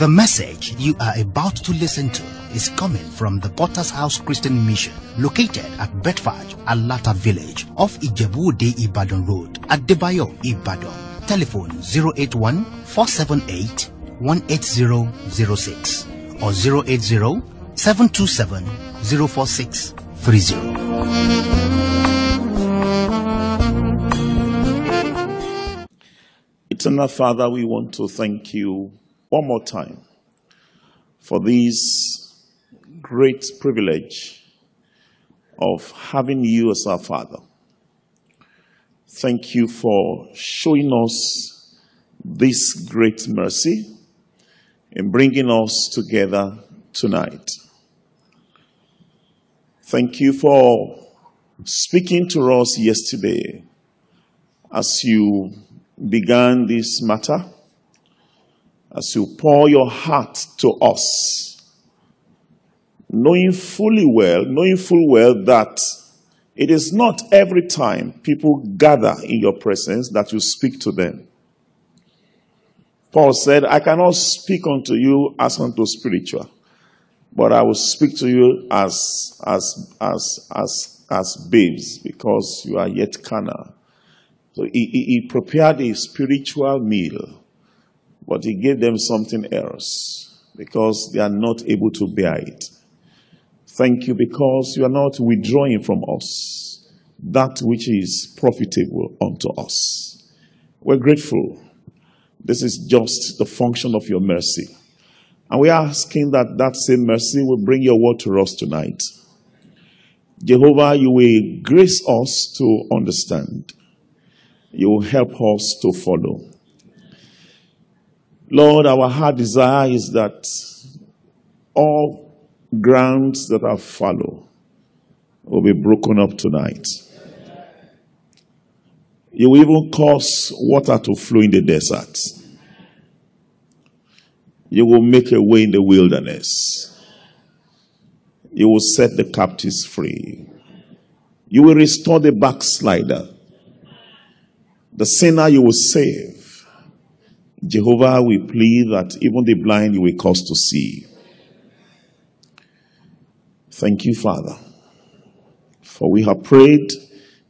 The message you are about to listen to is coming from the Potter's House Christian Mission, located at Bedford, Alata Village, off Ijebu-Ode Ibadan Road, at Debayo, Ibadan. Telephone 081 478 18006 or 080 727 04630. Eternal Father, we want to thank you one more time for this great privilege of having you as our Father. Thank you for showing us this great mercy in bringing us together tonight. Thank you for speaking to us yesterday as you began this matter, as you pour your heart to us, knowing fully well, knowing full well that it is not every time people gather in your presence that you speak to them. Paul said, I cannot speak unto you as unto spiritual, but I will speak to you as as as as as babes, because you are yet carnal. So he, he, he prepared a spiritual meal, but he gave them something else because they are not able to bear it. Thank you because you are not withdrawing from us that which is profitable unto us. We're grateful. This is just the function of your mercy. And we are asking that that same mercy will bring your word to us tonight. Jehovah, you will grace us to understand you will help us to follow. Lord, our heart desire is that all grounds that are fallow will be broken up tonight. You will even cause water to flow in the desert. You will make a way in the wilderness. You will set the captives free. You will restore the backslider. The sinner you will save. Jehovah, we plead that even the blind you will cause to see. Thank you, Father, for we have prayed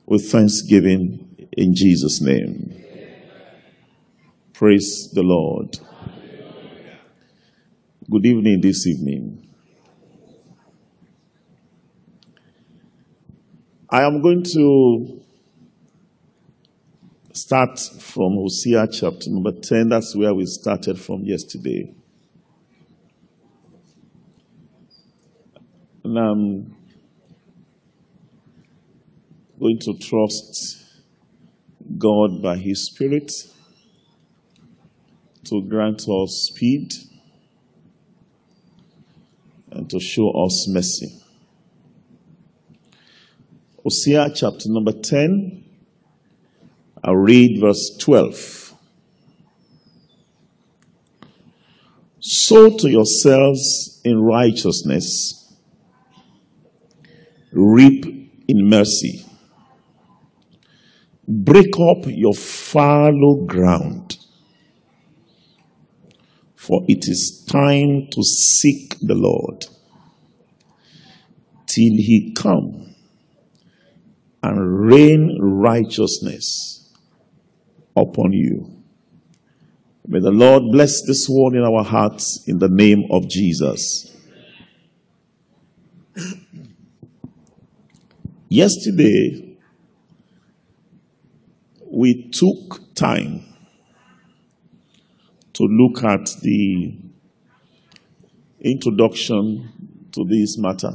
with thanksgiving in Jesus' name. Praise the Lord. Good evening this evening. I am going to start from Hosea chapter number 10. That's where we started from yesterday. And I'm going to trust God by His Spirit to grant us speed and to show us mercy. Hosea chapter number 10. I'll read verse 12. Sow to yourselves in righteousness, reap in mercy. Break up your fallow ground, for it is time to seek the Lord till he come and rain righteousness upon you. May the Lord bless this word in our hearts in the name of Jesus. Yesterday, we took time to look at the introduction to this matter.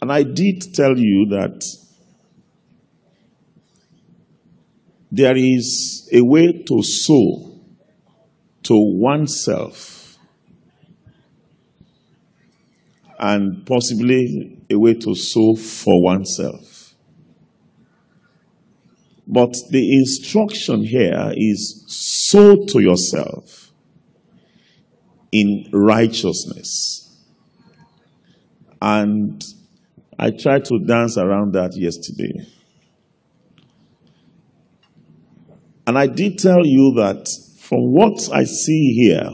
And I did tell you that there is a way to sow to oneself and possibly a way to sow for oneself. But the instruction here is sow to yourself in righteousness. And I tried to dance around that yesterday. And I did tell you that From what I see here,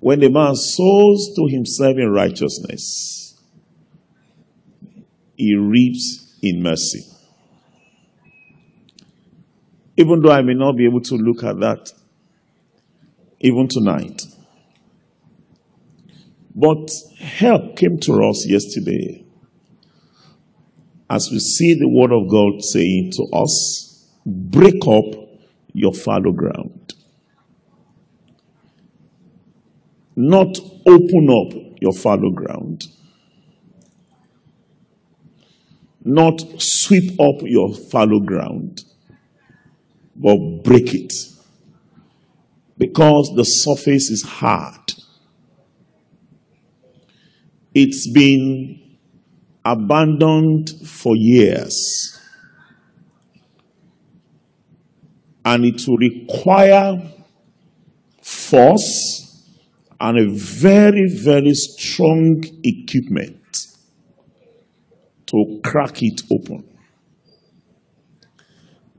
when a man sows to himself in righteousness, he reaps in mercy. Even though I may not be able to look at that even tonight. But help came to us yesterday as we see the word of God saying to us, break up your fallow ground. Not open up your fallow ground. Not sweep up your fallow ground, but break it. Because the surface is hard. It's been abandoned for years. And it will require force and a very, very strong equipment to crack it open.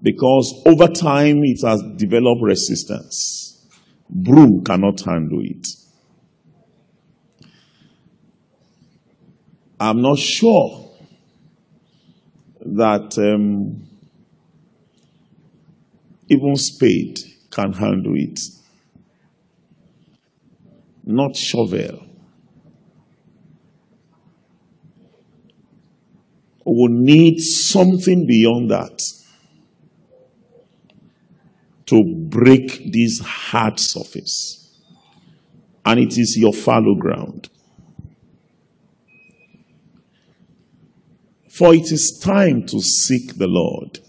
Because over time it has developed resistance. Broom cannot handle it. I'm not sure that um, even spade can handle it. Not shovel. We need something beyond that to break this hard surface. And it is your fallow ground. For it is time to seek the Lord.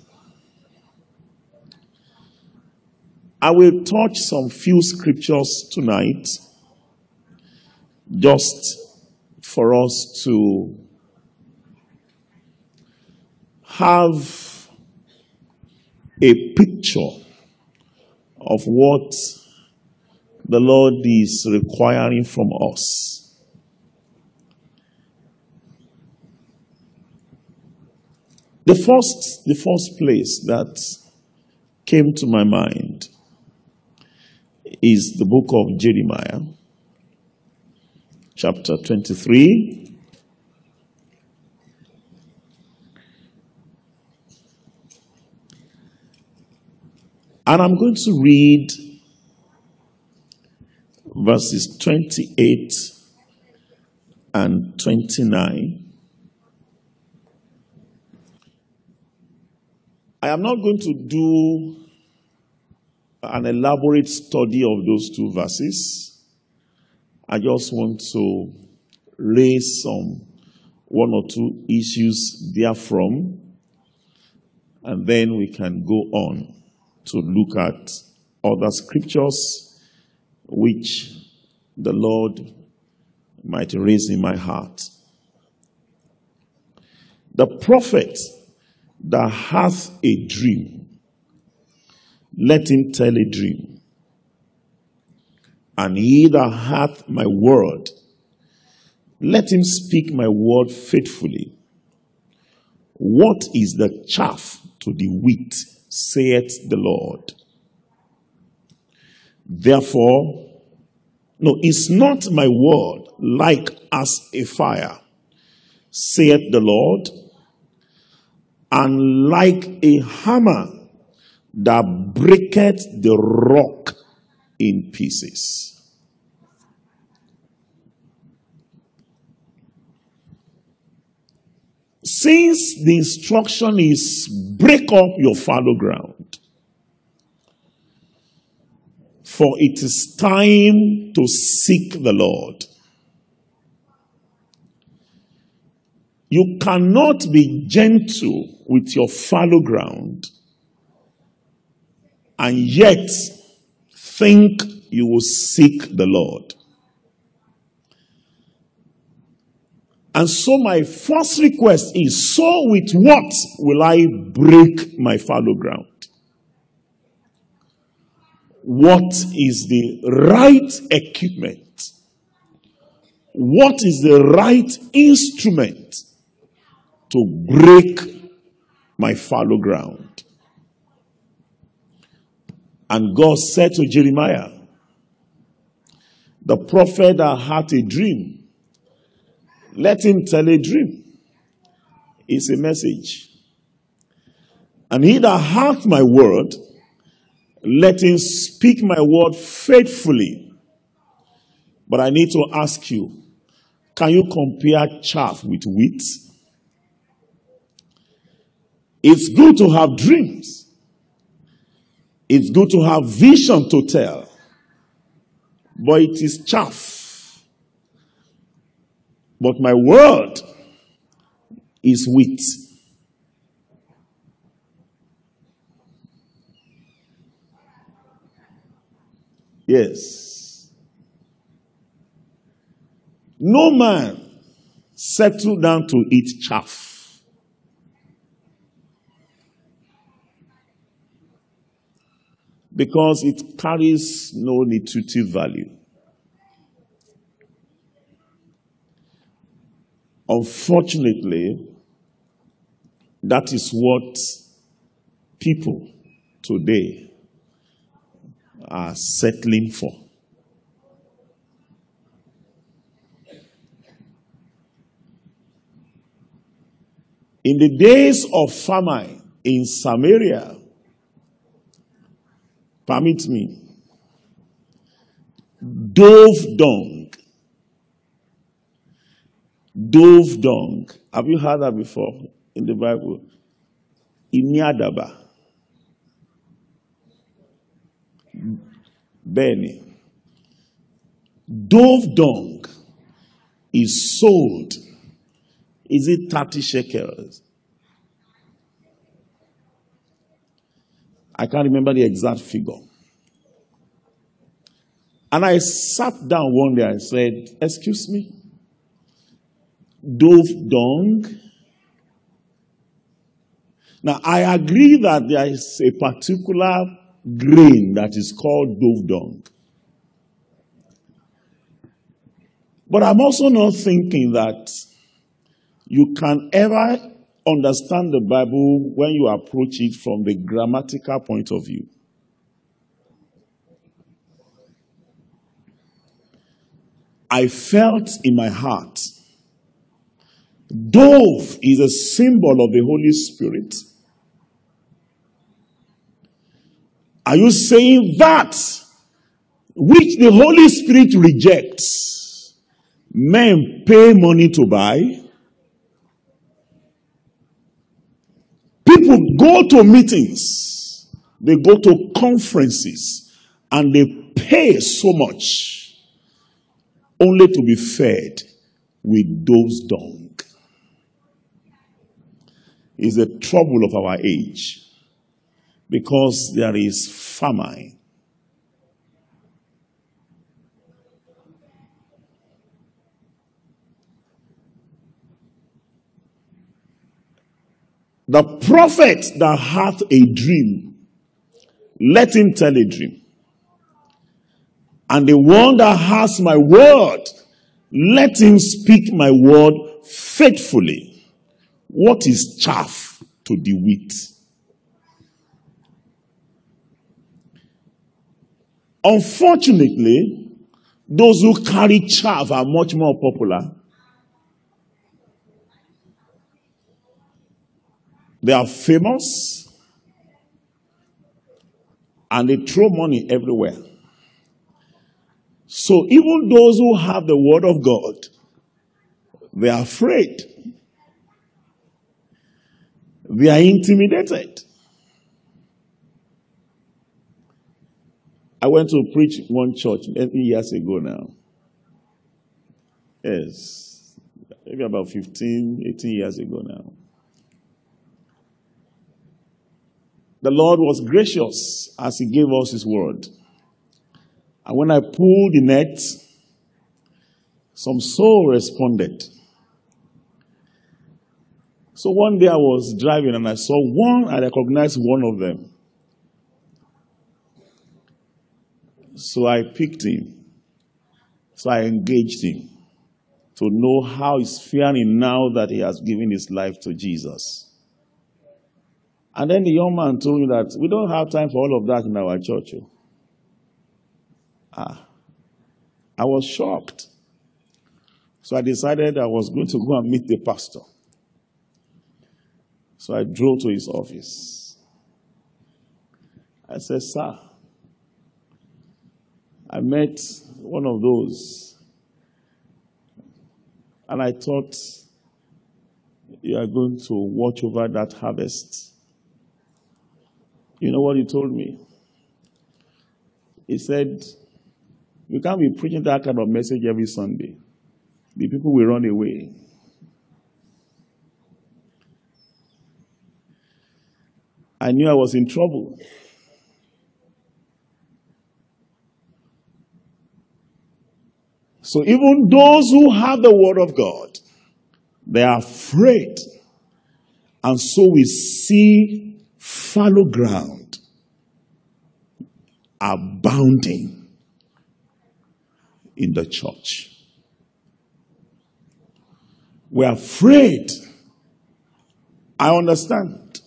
I will touch some few scriptures tonight just for us to have a picture of what the Lord is requiring from us. The first, the first place that came to my mind is the book of Jeremiah, chapter 23. And I'm going to read verses 28 and 29. I am not going to do an elaborate study of those two verses. I just want to raise some one or two issues therefrom, and then we can go on to look at other scriptures which the Lord might raise in my heart. The prophet that hath a dream, let him tell a dream. And he that hath my word, let him speak my word faithfully. What is the chaff to the wheat, saith the Lord? Therefore, no, is not my word like as a fire, saith the Lord? and like a hammer that breaketh the rock in pieces. Since the instruction is break up your fallow ground, for it is time to seek the Lord. You cannot be gentle with your fallow ground and yet think you will seek the Lord. And so my first request is, so with what will I break my fallow ground? What is the right equipment? What is the right instrument to break my fallow ground. And God said to Jeremiah, the prophet that had a dream, let him tell a dream. It's a message. And he that hath my word, let him speak my word faithfully. But I need to ask you, can you compare chaff with wheat? It's good to have dreams. It's good to have vision to tell. But it is chaff. But my word is wheat. Yes. No man settled down to eat chaff. Because it carries no nutritive value. Unfortunately, that is what people today are settling for. In the days of famine in Samaria, permit me, dove dung, dove dung. Have you heard that before in the Bible? Iniadaba. Bẹ́ẹ̀ni, dove dung is sold. Is it 30 shekels? I can't remember the exact figure. And I sat down one day and said, Excuse me, dove dung? Now, I agree that there is a particular grain that is called dove dung. But I'm also not thinking that you can ever understand the Bible when you approach it from the grammatical point of view. I felt in my heart, dove is a symbol of the Holy Spirit. Are you saying that which the Holy Spirit rejects, men pay money to buy? People go to meetings, they go to conferences, and they pay so much only to be fed with those dung. Is the trouble of our age because there is famine. The prophet that hath a dream, let him tell a dream. And the one that has my word, let him speak my word faithfully. What is chaff to the wheat? Unfortunately, those who carry chaff are much more popular. They are famous and they throw money everywhere. So even those who have the word of God, they are afraid. They are intimidated. I went to preach one church many years ago now. Yes, maybe about 15, 18 years ago now. The Lord was gracious as He gave us His word. And when I pulled the net, some soul responded. So one day I was driving and I saw one, I recognized one of them. So I picked him. So I engaged him to know how he's feeling now that he has given his life to Jesus. And then the young man told me that we don't have time for all of that in our church. oh." Ah, I was shocked. So I decided I was going to go and meet the pastor. So I drove to his office. I said, Sir, I met one of those, and I thought you are going to watch over that harvest. You know what he told me? He said, You can't be preaching that kind of message every Sunday. The people will run away. I knew I was in trouble. So even those who have the word of God, they are afraid. And so we see fallow ground abounding in the church. We're afraid. I understand.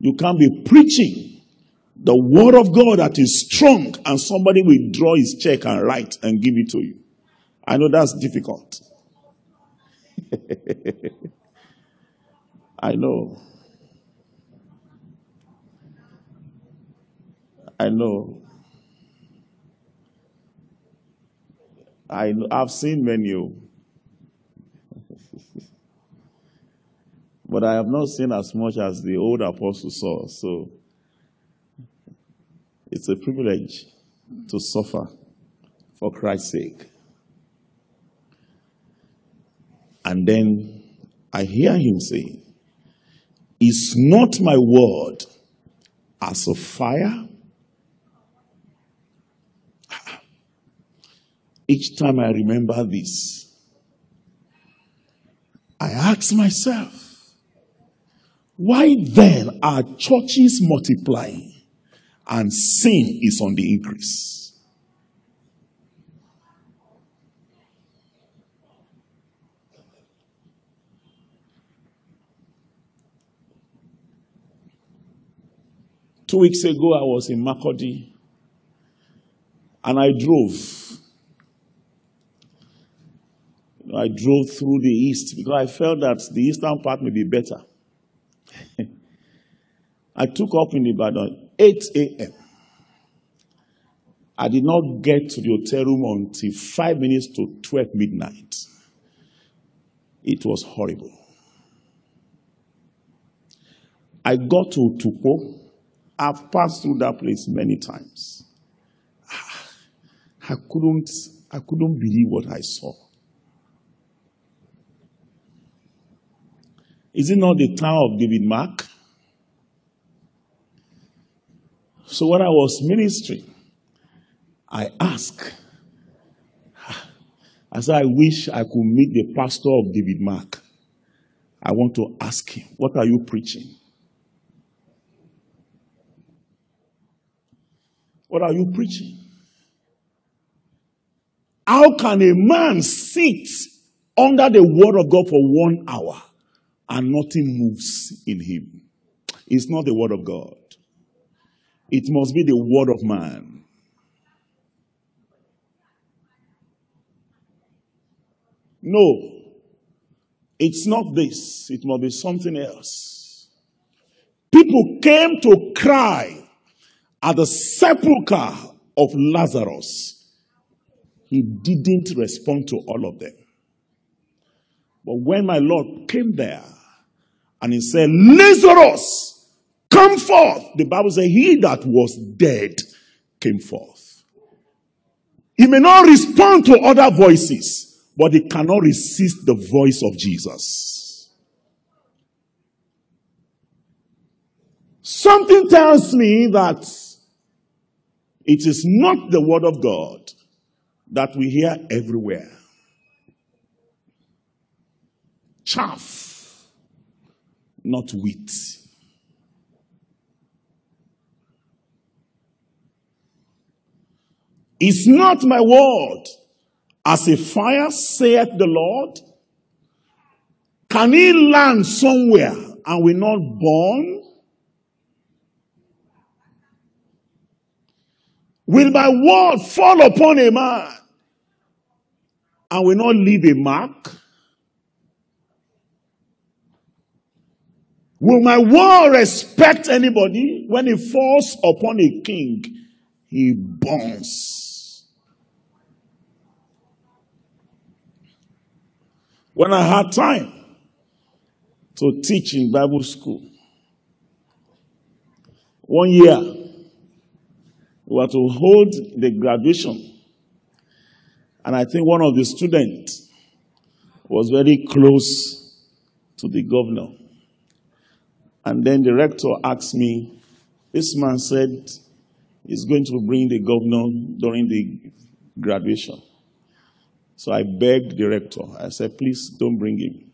You can't be preaching the word of God that is strong and somebody will draw his check and write and give it to you. I know that's difficult. I know. I know. I know. I've seen many, oh. but I have not seen as much as the old apostle saw. So it's a privilege to suffer for Christ's sake. And then I hear him say, Is not my word as a fire? Each time I remember this, I ask myself, why then are churches multiplying and sin is on the increase? Two weeks ago, I was in Makurdi and I drove. I drove through the east because I felt that the eastern part may be better. I took up in Ibadan 8 a.m. I did not get to the hotel room until 5 minutes to 12 midnight. It was horrible. I got to Tupo. I've passed through that place many times. I couldn't, I couldn't believe what I saw. Is it not the town of David Mark? So when I was ministering, I asked, I said, I wish I could meet the pastor of David Mark. I want to ask him, what are you preaching? What are you preaching? How can a man sit under the word of God for one hour and nothing moves in him? It's not the word of God. It must be the word of man. No, it's not this. It must be something else. People came to cry at the sepulchre of Lazarus. He didn't respond to all of them. But when my Lord came there and he said, Lazarus, come forth. The Bible says, He that was dead came forth. He may not respond to other voices, but he cannot resist the voice of Jesus. Something tells me that it is not the word of God that we hear everywhere. Chaff, not wheat. Is not my word as a fire, saith the Lord. Can he land somewhere and we're not born? Will my word fall upon a man and will not leave a mark? Will my word respect anybody when it falls upon a king? He burns. When I had time to teach in Bible school, one year, we were to hold the graduation. And I think one of the students was very close to the governor. And then the rector asked me, this man said he's going to bring the governor during the graduation. So I begged the rector. I said, please don't bring him.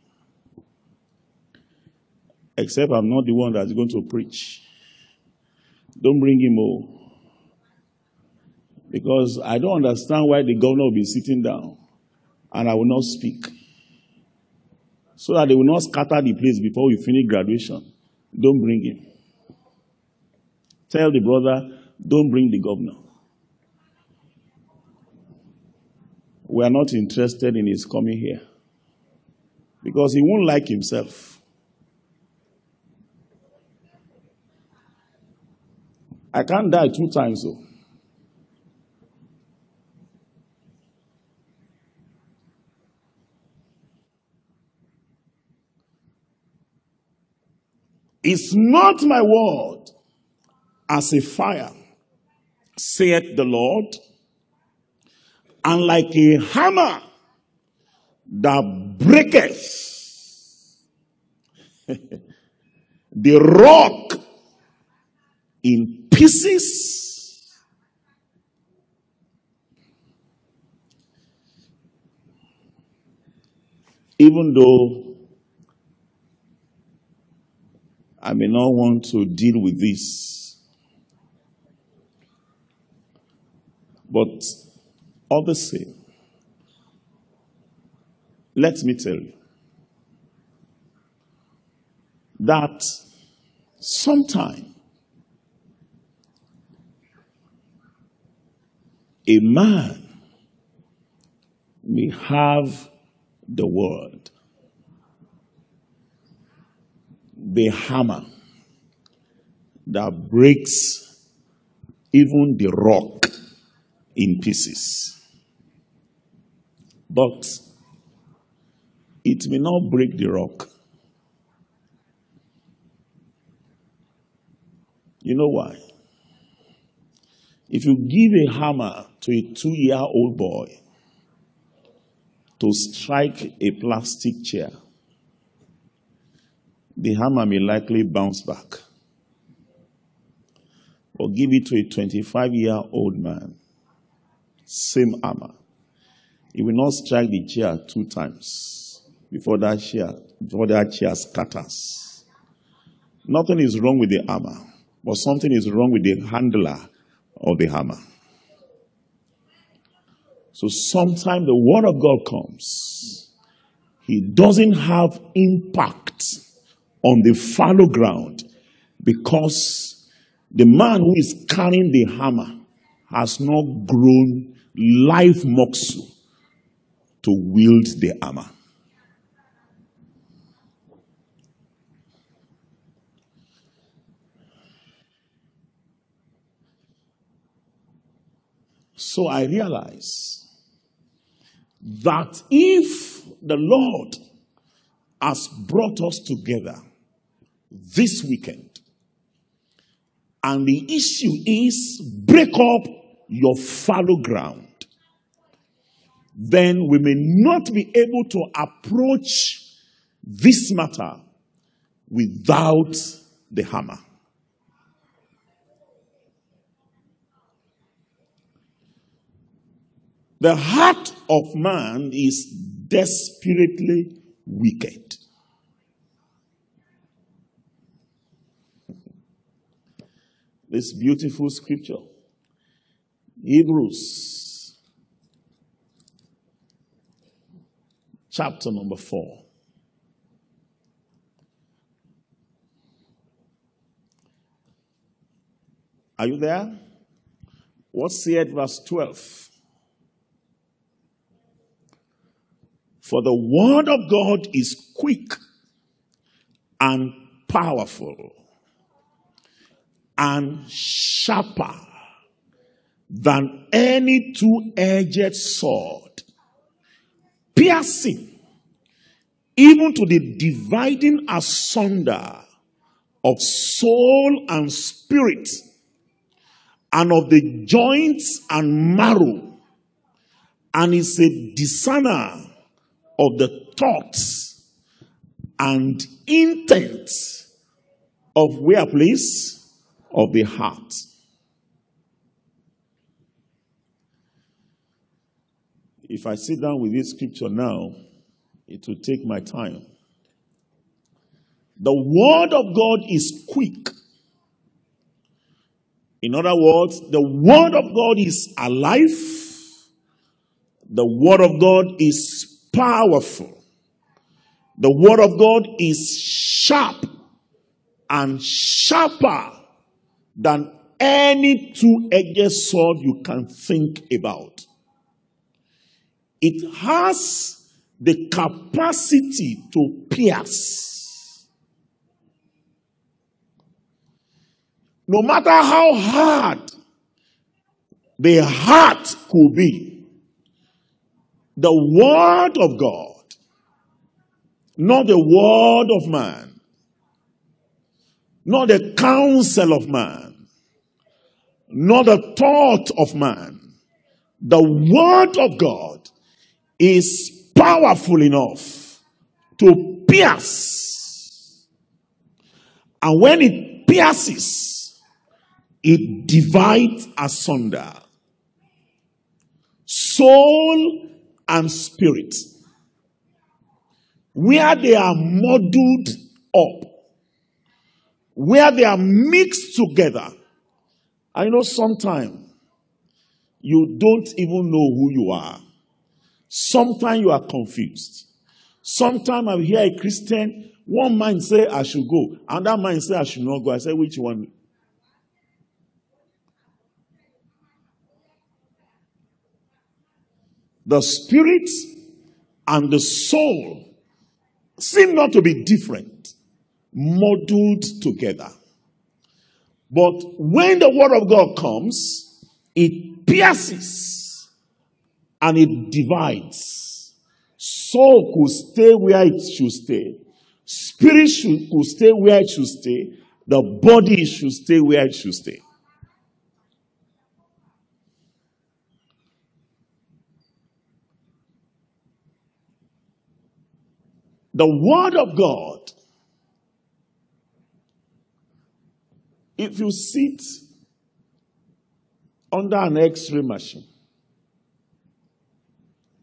Except I'm not the one that's going to preach. Don't bring him all. Because I don't understand why the governor will be sitting down and I will not speak. So that they will not scatter the place before we finish graduation. Don't bring him. Tell the brother, don't bring the governor. We are not interested in his coming here. Because he won't like himself. I can't die two times though. Is not my word as a fire, saith the Lord, and like a hammer that breaketh the rock in pieces. Even though I may not want to deal with this, but all the same, let me tell you that sometime a man may have the word, the hammer that breaks even the rock in pieces. But it may not break the rock. You know why? If you give a hammer to a two year old boy to strike a plastic chair, the hammer may likely bounce back. Or give it to a 25 year old man, same hammer. He will not strike the chair two times before that chair, before that chair scatters. Nothing is wrong with the hammer, but something is wrong with the handler of the hammer. So sometimes the word of God comes. He doesn't have impact on the fallow ground because the man who is carrying the hammer has not grown life muscle to wield the hammer. So I realize that if the Lord has brought us together this weekend, and the issue is break up your fallow ground, then we may not be able to approach this matter without the hammer. The heart of man is desperately wicked. This beautiful scripture, Hebrews chapter number 4. Are you there? What said verse 12? For the word of God is quick and powerful and sharper than any two edged sword, piercing even to the dividing asunder of soul and spirit, and of the joints and marrow, and is a discerner of the thoughts and intents of where place of the heart. If I sit down with this scripture now, it will take my time. The word of God is quick. In other words, the word of God is alive. The word of God is powerful. The word of God is sharp and sharper than any two-edged sword you can think about. It has the capacity to pierce. No matter how hard the heart could be, the word of God, not the word of man, not the counsel of man, not the thought of man, the word of God is powerful enough to pierce. And when it pierces, it divides asunder soul and spirit. Where they are muddled up, where they are mixed together. I know sometimes you don't even know who you are. Sometimes you are confused. Sometimes I hear a Christian, one mind say I should go, another mind say I should not go. I say, which one? The spirit and the soul seem not to be different, modeled together. But when the word of God comes, it pierces and it divides. Soul could stay where it should stay. Spirit should, could stay where it should stay. The body should stay where it should stay. The Word of God, if you sit under an x ray machine,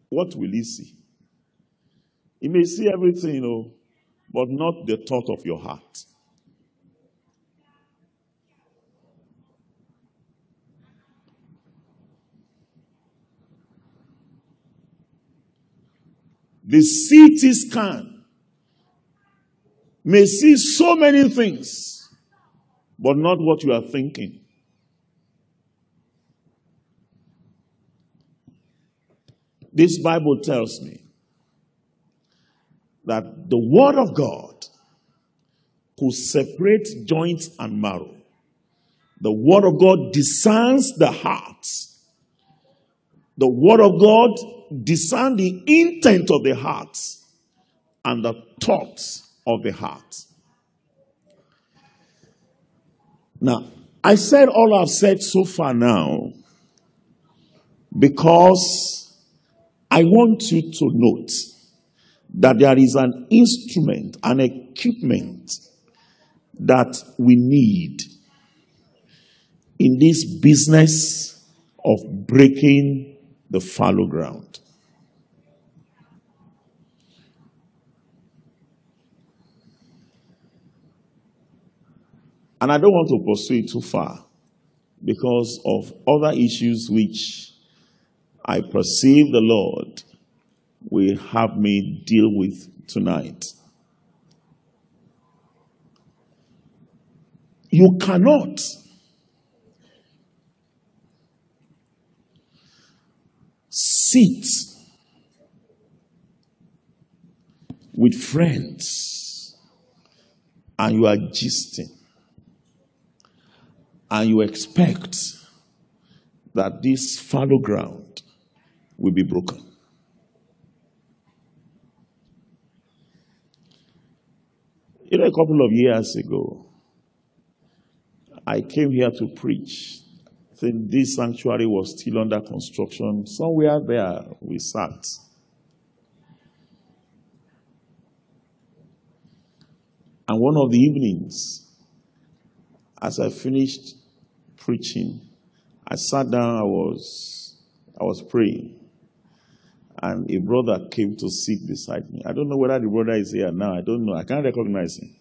what will he see? He may see everything, you know, but not the thought of your heart. The CT scan may see so many things, but not what you are thinking. This Bible tells me that the Word of God could separate joints and marrow. The Word of God discerns the heart. The Word of God discerns the intent of the heart and the thoughts of the heart. Now, I said all I've said so far now because I want you to note that there is an instrument, an equipment that we need in this business of breaking the fallow ground. And I don't want to pursue it too far because of other issues which I perceive the Lord will have me deal with tonight. You cannot sit with friends and you are gisting and you expect that this fallow ground will be broken. You know, a couple of years ago, I came here to preach. I think this sanctuary was still under construction. Somewhere there we sat. And one of the evenings, as I finished preaching, I sat down, I was, I was praying. And a brother came to sit beside me. I don't know whether the brother is here now. I don't know. I can't recognize him.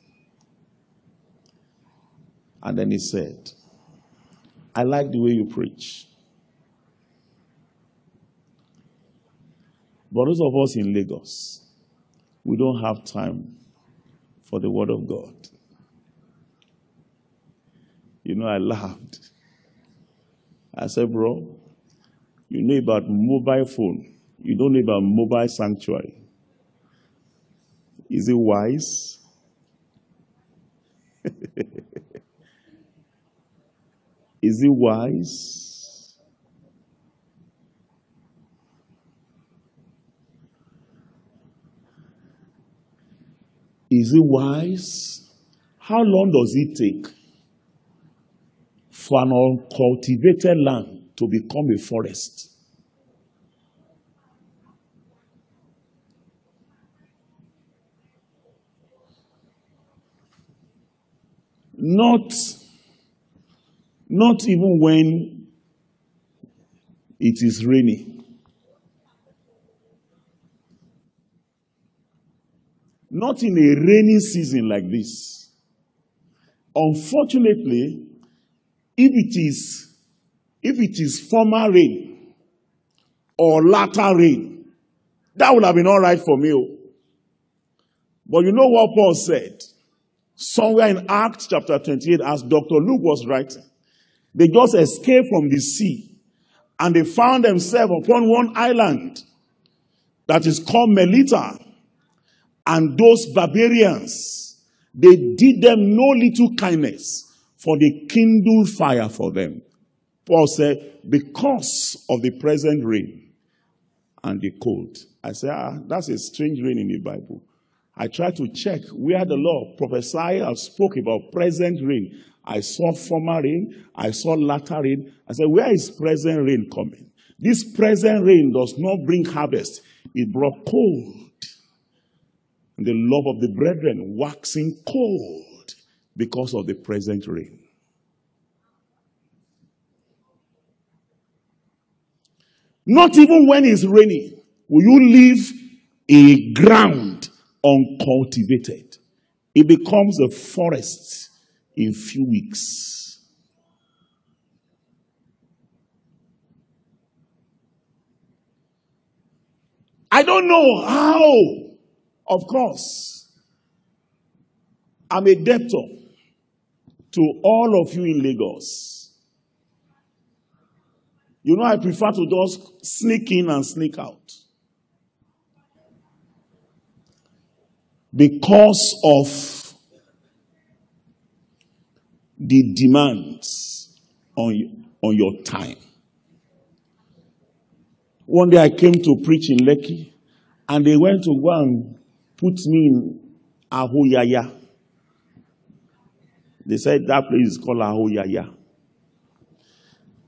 And then he said, I like the way you preach. But those of us in Lagos, we don't have time for the Word of God. You know, I laughed. I said, Bro, you know about mobile phone, you don't know about mobile sanctuary. Is it wise? Is it wise? Is it wise? How long does it take for an uncultivated land to become a forest? Not, not even when it is raining. Not in a rainy season like this. Unfortunately, if it is, if it is former rain or latter rain, that would have been all right for me. But you know what Paul said? Somewhere in Acts chapter 28, as Dr. Luke was writing, they just escaped from the sea and they found themselves upon one island that is called Melita. And those barbarians, they did them no little kindness, for they kindled fire for them. Paul said, because of the present rain and the cold. I said, ah, that's a strange rain in the Bible. I tried to check where the Lord prophesied or spoke about present rain. I saw former rain. I saw latter rain. I said, where is present rain coming? This present rain does not bring harvest. It brought cold. And the love of the brethren waxing cold because of the present rain. Not even when it's raining will you leave a ground uncultivated. It becomes a forest in few weeks. I don't know how, of course, I'm a debtor to all of you in Lagos. You know, I prefer to just sneak in and sneak out. Because of the demands on, on your time. One day I came to preach in Lekki, and they went to go and put me in Ahoyaya. They said that place is called Ahoyaya.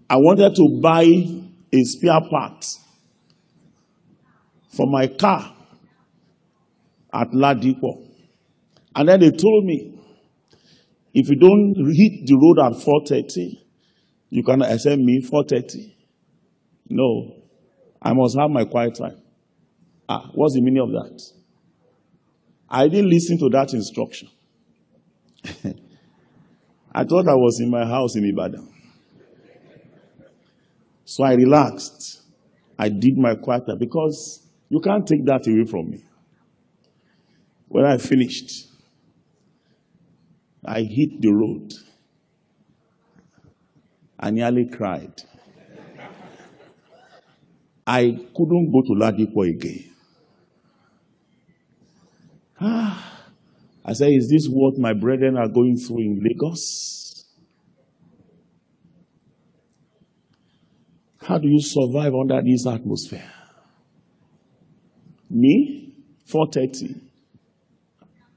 I wanted to buy a spare part for my car at Ladipo. And then they told me, if you don't hit the road at 4.30, you can send me 4.30. No, I must have my quiet time. Ah, what's the meaning of that? I didn't listen to that instruction. I thought I was in my house in Ibadan. So I relaxed. I did my time because you can't take that away from me. When I finished, I hit the road. I nearly cried. I couldn't go to Ladipo again. Ah, I said, Is this what my brethren are going through in Lagos? How do you survive under this atmosphere? Me, 430.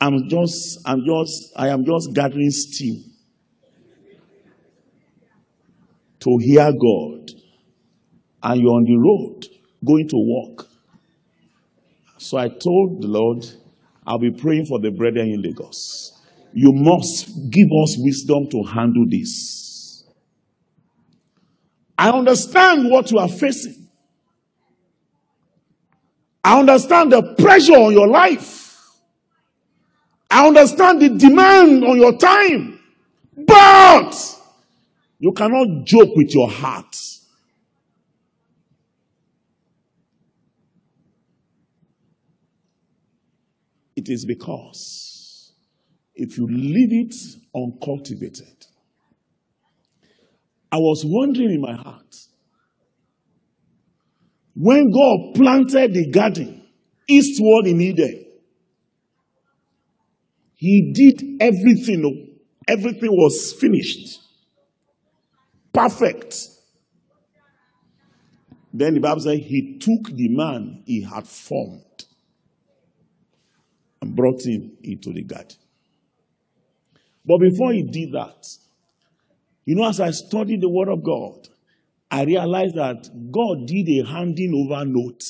I'm just, I'm just, I am just gathering steam to hear God. And you're on the road going to work. So I told the Lord, I'll be praying for the brethren in Lagos. You must give us wisdom to handle this. I understand what you are facing. I understand the pressure on your life. I understand the demand on your time. But you cannot joke with your heart. It is because if you leave it uncultivated, I was wondering in my heart when God planted the garden eastward in Eden, He did everything, everything was finished, perfect. Then the Bible said He took the man He had formed and brought him into the garden. But before he did that, you know, as I studied the Word of God, I realized that God did a handing over note.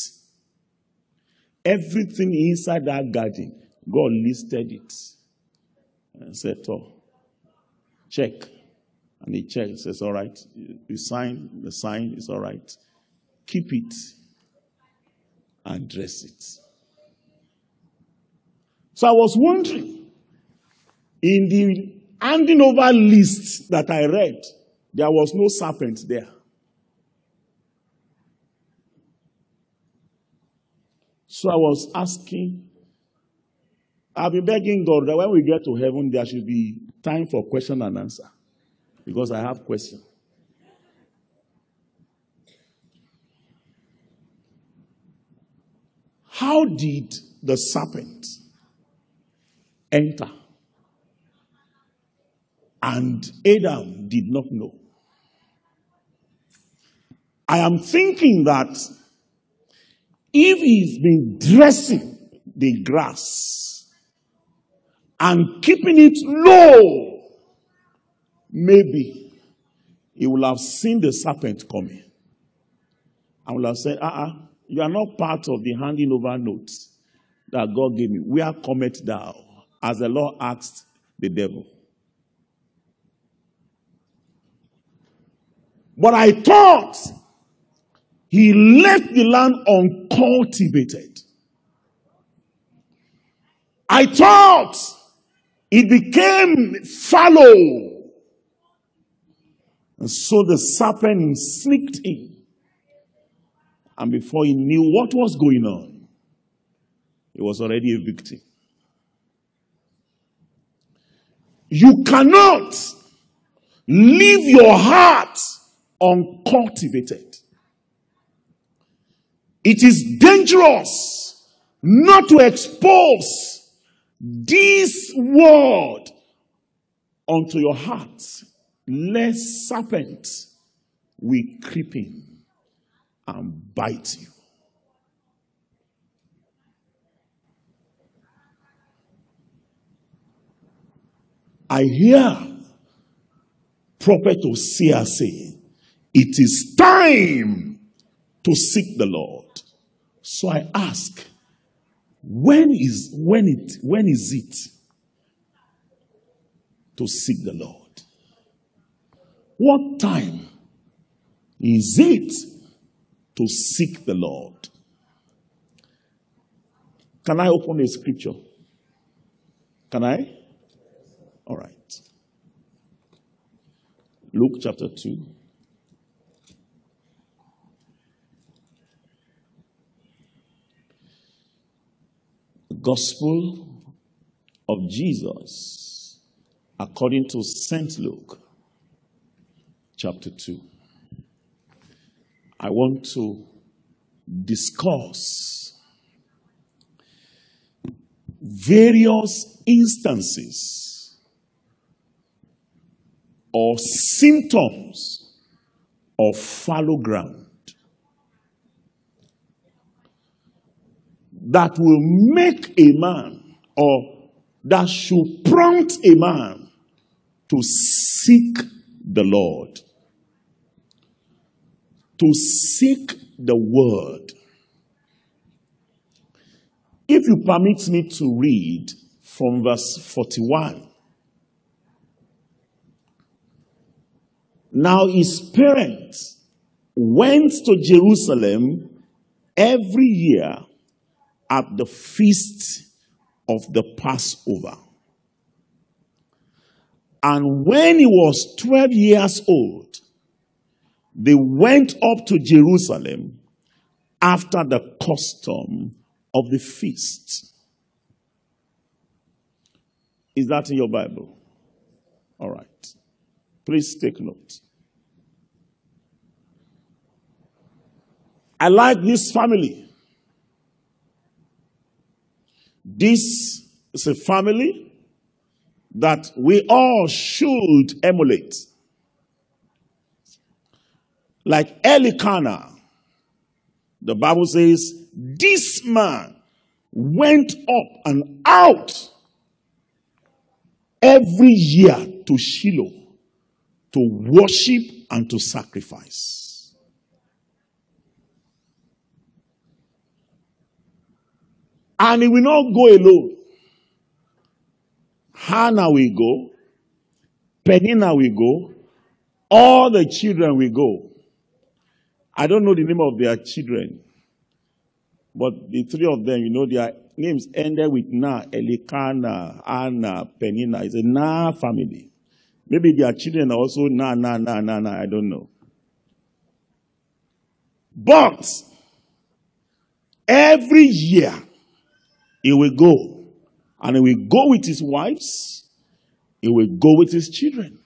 Everything inside that garden, God listed it and said, Oh, check. And he checked, says, All right. You sign, the sign is all right. Keep it and dress it. So I was wondering, in the handing over list that I read, there was no serpent there. So I was asking, I've been begging God that when we get to heaven, there should be time for question and answer. Because I have questions. How did the serpent enter? And Adam did not know. I am thinking that if he's been dressing the grass and keeping it low, maybe he will have seen the serpent coming and will have said, uh uh you are not part of the handing over notes that God gave me. Where cometh thou? As the Lord asked the devil. But I thought he left the land uncultivated. I thought it became fallow. And so the serpent sneaked in. And before he knew what was going on, he was already a victim. You cannot leave your heart uncultivated. It is dangerous not to expose this word unto your heart, lest serpent will creep in and bite you. I hear prophet Hosea saying, it is time to seek the Lord. So I ask, when is when it when is it to seek the Lord? What time is it to seek the Lord? Can I open a scripture? Can I? All right. Luke chapter 2. The Gospel of Jesus according to St. Luke chapter 2. I want to discuss various instances or symptoms of fallow ground that will make a man or that should prompt a man to seek the Lord, to seek the word. If you permit me to read from verse 41. Now his parents went to Jerusalem every year at the feast of the Passover. And when he was 12 years old, they went up to Jerusalem after the custom of the feast. Is that in your Bible? All right. Please take note. I like this family. This is a family that we all should emulate. Like Elkanah, the Bible says, this man went up and out every year to Shiloh to worship and to sacrifice. And he will not go alone. Hannah will go. Peninnah will go. All the children will go. I don't know the name of their children. But the three of them, you know, their names ended with Na, Elikana, Anna, Peninnah. It's a Na family. Maybe their children are also Na, Na, Na, Na, Na. I don't know. But every year he will go and he will go with his wives, he will go with his children.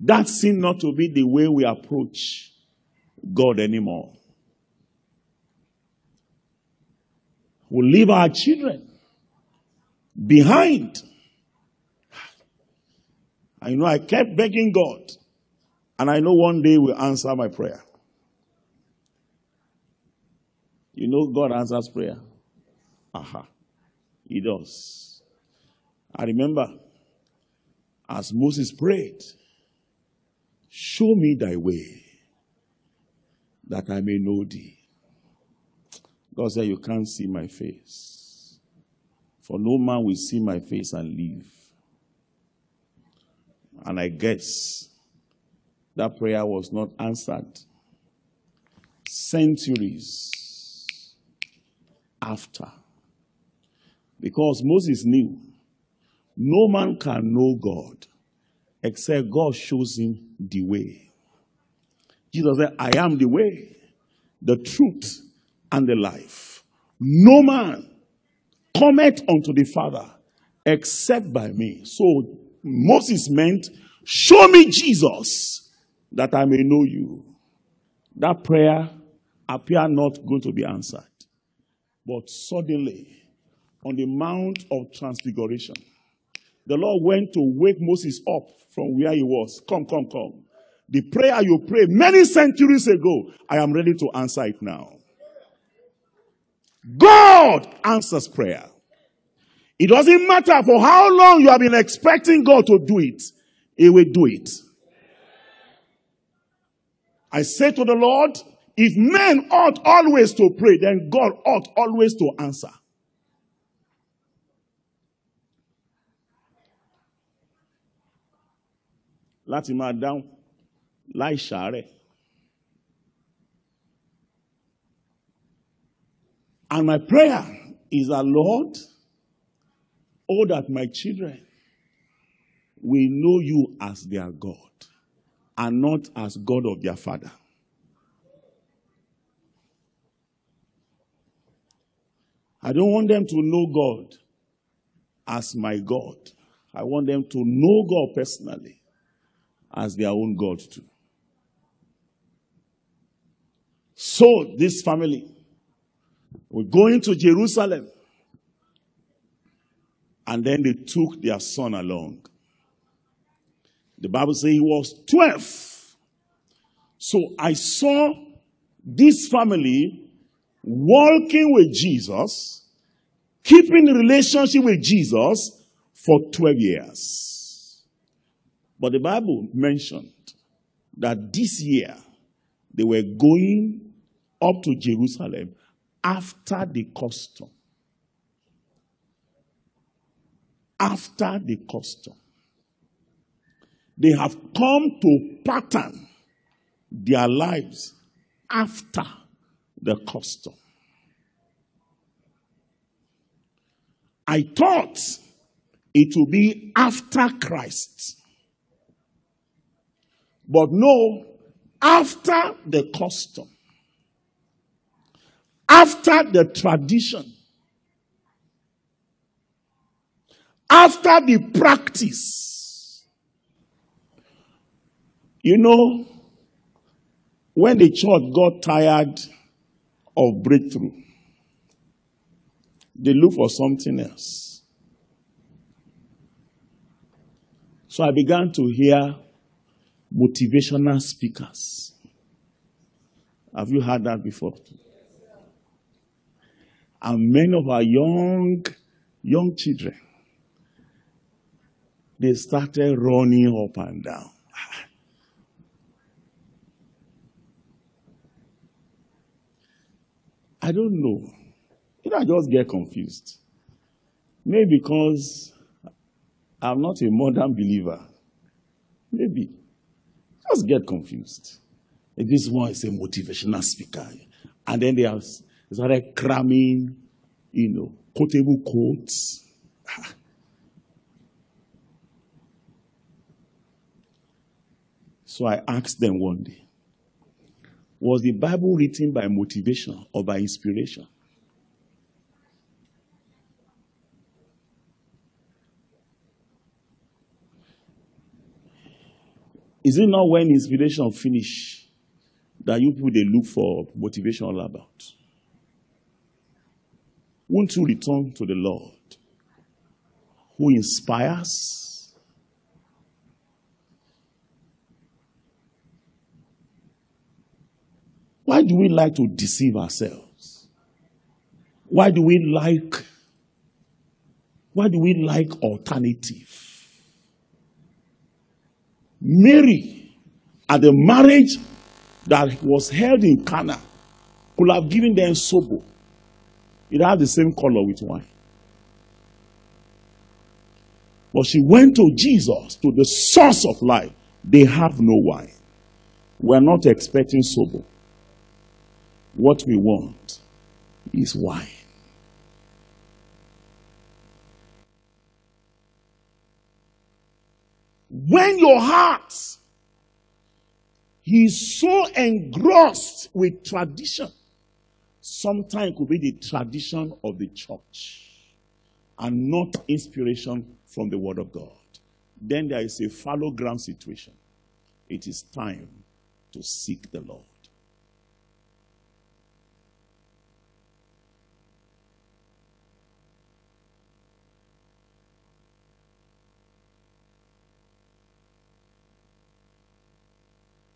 That seems not to be the way we approach God anymore. We leave our children behind. I know I kept begging God, and I know one day will answer my prayer. You know, God answers prayer. Aha. He does. I remember as Moses prayed, Show me thy way that I may know thee. God said, You can't see my face. For no man will see my face and live. And I guess that prayer was not answered. Centuries after. Because Moses knew no man can know God except God shows him the way. Jesus said, I am the way, the truth, and the life. No man cometh unto the Father except by me. So Moses meant, Show me Jesus that I may know you. That prayer appeared not going to be answered. But suddenly, on the Mount of Transfiguration, the Lord went to wake Moses up from where he was. Come, come, come. The prayer you prayed many centuries ago, I am ready to answer it now. God answers prayer. It doesn't matter for how long you have been expecting God to do it, He will do it. I say to the Lord, if men ought always to pray, then God ought always to answer. Láti máa dáhùn láì ṣàárẹ̀. And my prayer is that, Lord, oh, that my children will know you as their God and not as God of their father. I don't want them to know God as my God. I want them to know God personally as their own God too. So this family were going to Jerusalem. And then they took their son along. The Bible says he was 12. So I saw this family walking with Jesus, keeping relationship with Jesus for 12 years. But the Bible mentioned that this year they were going up to Jerusalem after the custom. After the custom. They have come to pattern their lives after the custom. I thought it would be after Christ. But no, after the custom, after the tradition, after the practice. You know, when the church got tired of breakthrough, they look for something else. So I began to hear motivational speakers. Have you heard that before? And many of our young, young children, they started running up and down. I don't know. You know, I just get confused. Maybe because I'm not a modern believer. Maybe. Just get confused. This one is a motivational speaker. And then they have started cramming, you know, quotable quotes. So I asked them one day, was the Bible written by motivation or by inspiration? Is it not when inspiration finish that you people they look for motivation all about? Won't you return to the Lord who inspires? Why do we like to deceive ourselves? Why do we like why do we like alternative? Mary, at the marriage that was held in Cana, could have given them sobo. It had the same color with wine. But she went to Jesus, to the source of life. They have no wine. We're not expecting sobo. What we want is wine. When your heart is so engrossed with tradition, sometimes it could be the tradition of the church and not inspiration from the word of God. Then there is a fallow ground situation. It is time to seek the Lord.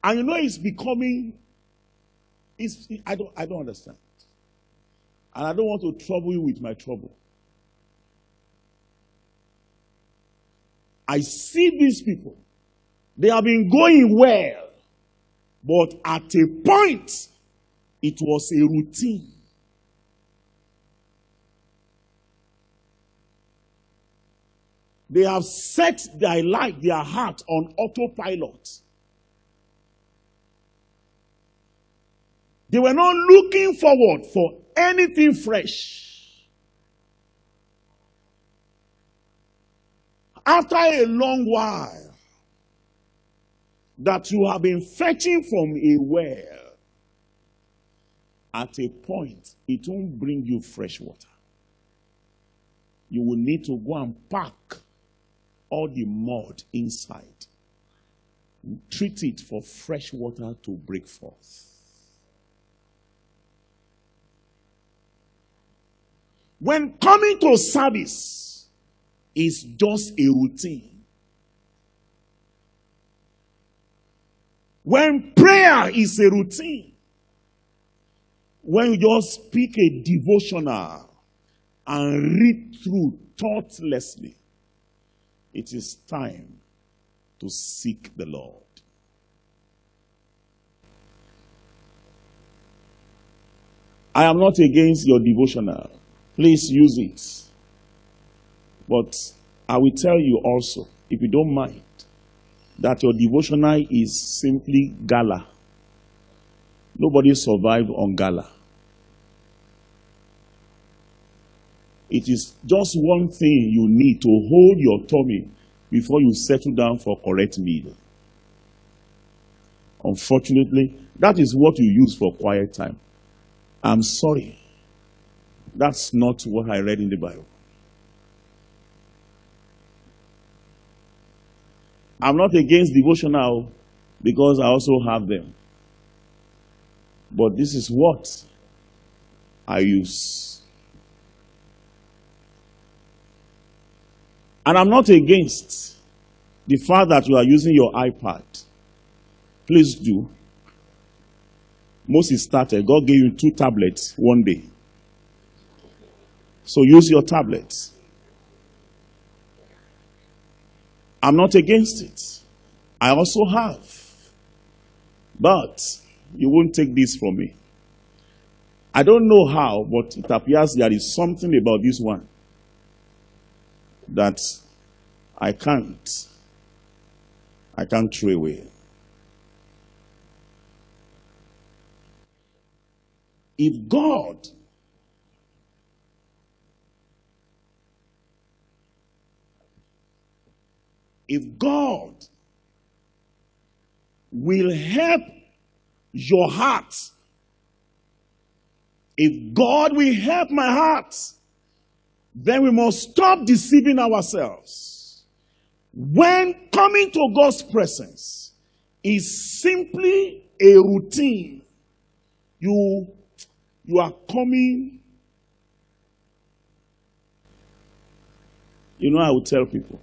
And you know it's becoming, it's, I, don't, I don't understand. And I don't want to trouble you with my trouble. I see these people. They have been going well. But at a point, it was a routine. They have set their life, their heart on autopilot. They were not looking forward for anything fresh. After a long while, that you have been fetching from a well, at a point, it won't bring you fresh water. You will need to go and pack all the mud inside. Treat it for fresh water to break forth. When coming to service is just a routine. When prayer is a routine. When you just speak a devotional and read through thoughtlessly, it is time to seek the Lord. I am not against your devotional. Please use it. But I will tell you also, if you don't mind, that your devotional is simply gala. Nobody survived on gala. It is just one thing you need to hold your tummy before you settle down for correct meal. Unfortunately, that is what you use for quiet time. I'm sorry. That's not what I read in the Bible. I'm not against devotional because I also have them. But this is what I use. And I'm not against the fact that you are using your iPad. Please do. Moses started, God gave you two tablets one day. So use your tablets. I'm not against it. I also have. But you won't take this from me. I don't know how, but it appears there is something about this one that I can't. I can't throw away. If God if God will help your heart, if God will help my heart, then we must stop deceiving ourselves. When coming to God's presence is simply a routine, you, you are coming. You know, I will tell people,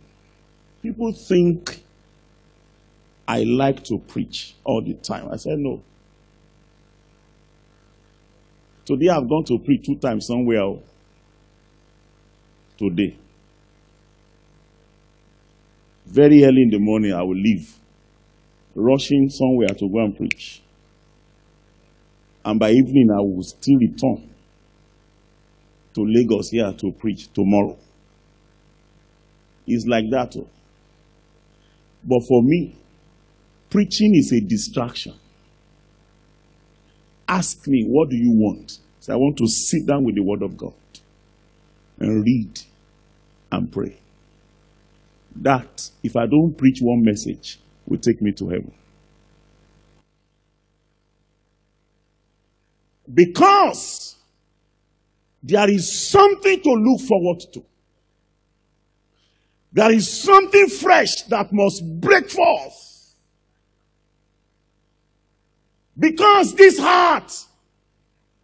people think I like to preach all the time. I said, no. Today I've gone to preach two times somewhere oh. today. Very early in the morning, I will leave, rushing somewhere to go and preach. And by evening, I will still return to Lagos here to preach tomorrow. It's like that. Oh. But for me, preaching is a distraction. Ask me, what do you want? Say, I want to sit down with the Word of God and read and pray. That, if I don't preach one message, will take me to heaven. Because there is something to look forward to. There is something fresh that must break forth. Because this heart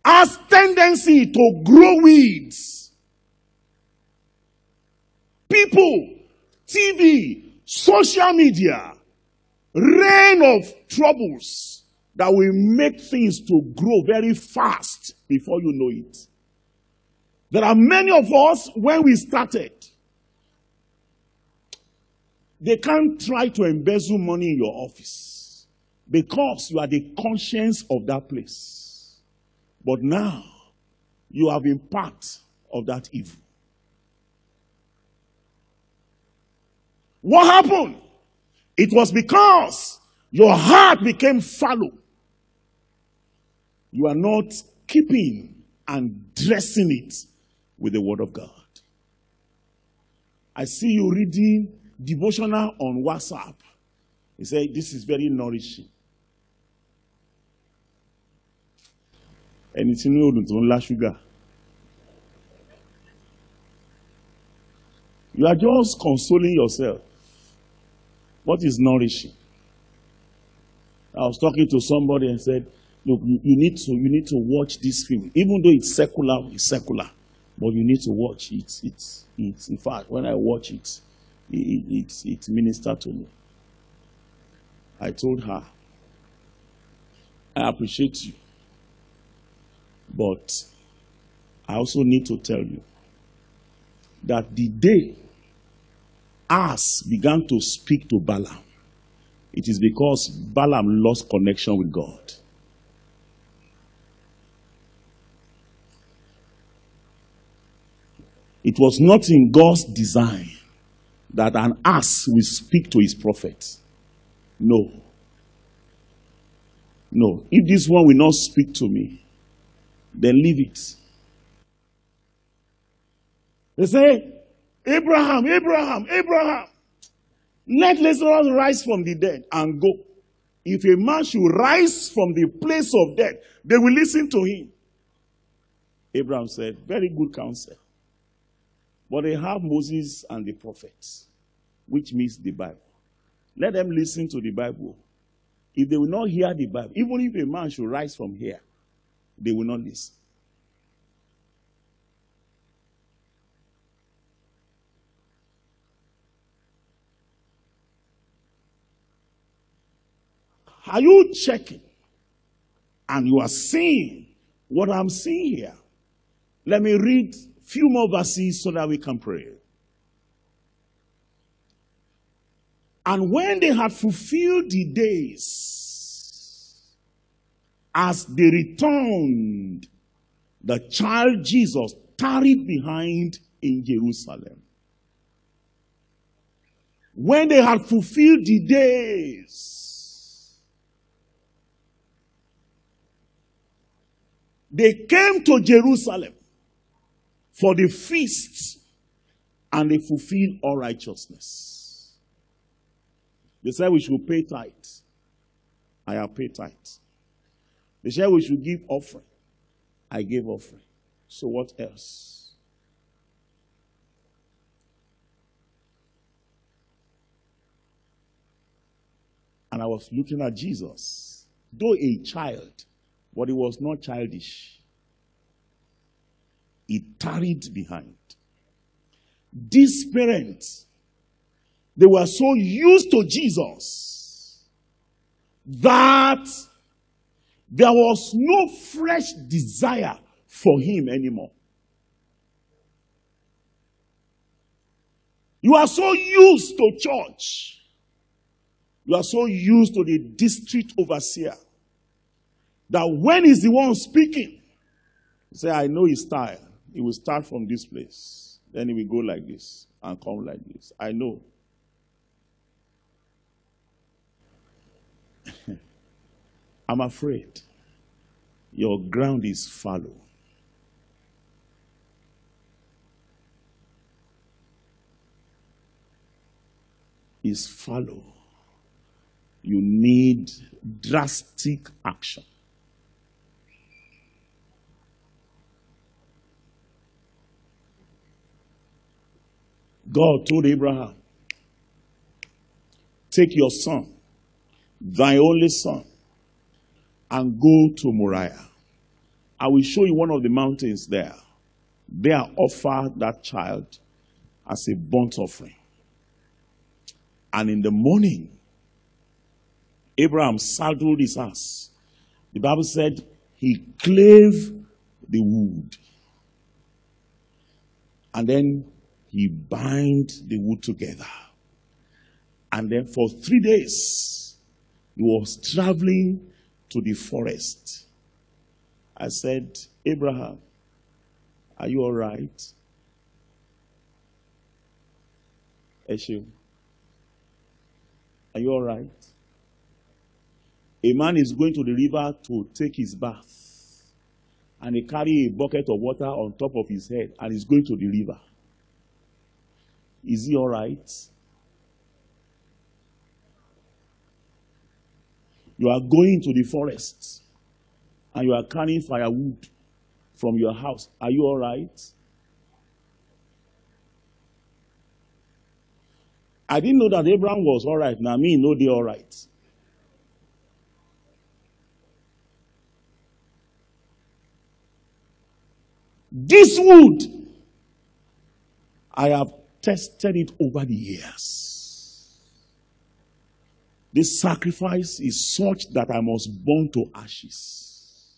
has tendency to grow weeds. People, TV, social media, rain of troubles that will make things to grow very fast before you know it. There are many of us, when we started, they can't try to embezzle money in your office because you are the conscience of that place. But now, you have been part of that evil. What happened? It was because your heart became fallow. You are not keeping and dressing it with the Word of God. I see you reading devotional on WhatsApp. He said, This is very nourishing. ẹni tí inú òdùn tó ń. You are just consoling yourself. What is nourishing? I was talking to somebody and said, Look, you, you need to you need to watch this film. Even though it's secular, it's secular. But you need to watch it. It's, it's, in fact, when I watch it, it, it, it, ministered to me. I told her, I appreciate you. But I also need to tell you that the day us began to speak to Balaam, it is because Balaam lost connection with God. It was not in God's design that an ass will speak to his prophet. No. No. If this one will not speak to me, then leave it. They say, Abraham, Abraham, Abraham, let Lazarus rise from the dead and go. If a man should rise from the place of death, they will listen to him. Abraham said, Very good counsel. But they have Moses and the prophets, which means the Bible. Let them listen to the Bible. If they will not hear the Bible, even if a man should rise from here, they will not listen. Are you checking? And you are seeing what I'm seeing here. Let me read few more verses so that we can pray. And when they had fulfilled the days, as they returned, the child Jesus tarried behind in Jerusalem. When they had fulfilled the days, they came to Jerusalem for the feasts, and they fulfill all righteousness. They said we should pay tithe. I have paid tithe. They said we should give offering. I gave offering. So what else? And I was looking at Jesus, though a child, but he was not childish he tarried behind. These parents, they were so used to Jesus that there was no fresh desire for him anymore. You are so used to church. You are so used to the district overseer that when he's the one speaking, say, I know his style. He will start from this place. Then it will go like this and come like this. I know. I'm afraid your ground is fallow. Is fallow. You need drastic action. God told Abraham, Take your son, thy only son, and go to Moriah. I will show you one of the mountains there. There, offer that child as a burnt offering. And in the morning, Abraham saddled his ass. The Bible said he clave the wood. And then he bind the wood together. And then for three days, he was traveling to the forest. I said, Abraham, are you all right? Eshu, are you all right? A man is going to the river to take his bath. And he carry a bucket of water on top of his head and he's going to the river. Is he all right? You are going to the forest and you are carrying firewood from your house. Are you all right? I didn't know that Abraham was all right. Now, me, know they all right. This wood I have tested it over the years. This sacrifice is such that I must burn to ashes.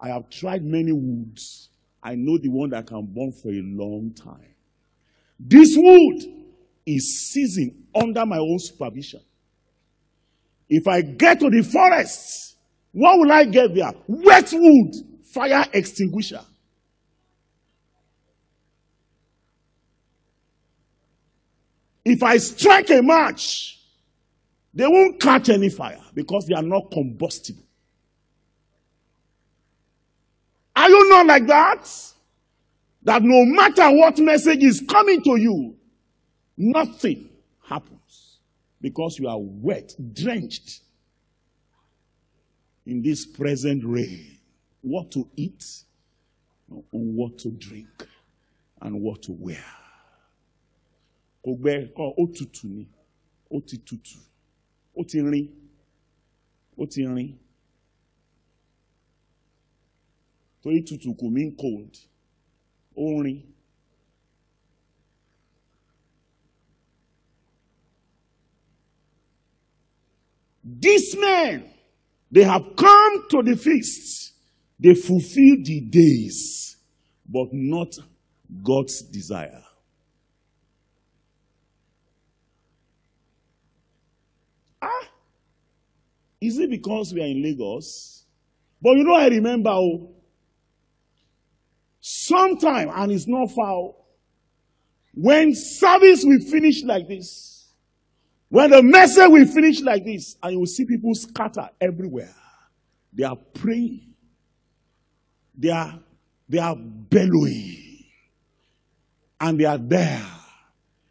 I have tried many woods. I know the one that can burn for a long time. This wood is seasoned under my own supervision. If I get to the forest, what will I get there? Wet wood, fire extinguisher. If I strike a match, they won't catch any fire because they are not combustible. Are you not like that? That no matter what message is coming to you, nothing happens because you are wet, drenched in this present rain. What to eat, what to drink, and what to wear. Kò gbẹ kọ́ ó tutù ni, ó ti tutù, ó ti rin, ó ti rin. Torí tutù kò mean cold, ó rin. These men, they have come to the feast. They fulfill the days, but not God's desire. Ah, is it because we are in Lagos? But you know, I remember oh, sometime, and it's not far, oh, when service will finish like this, when the message will finish like this, and you will see people scatter everywhere. They are praying. They are, they are bellowing. And they are there.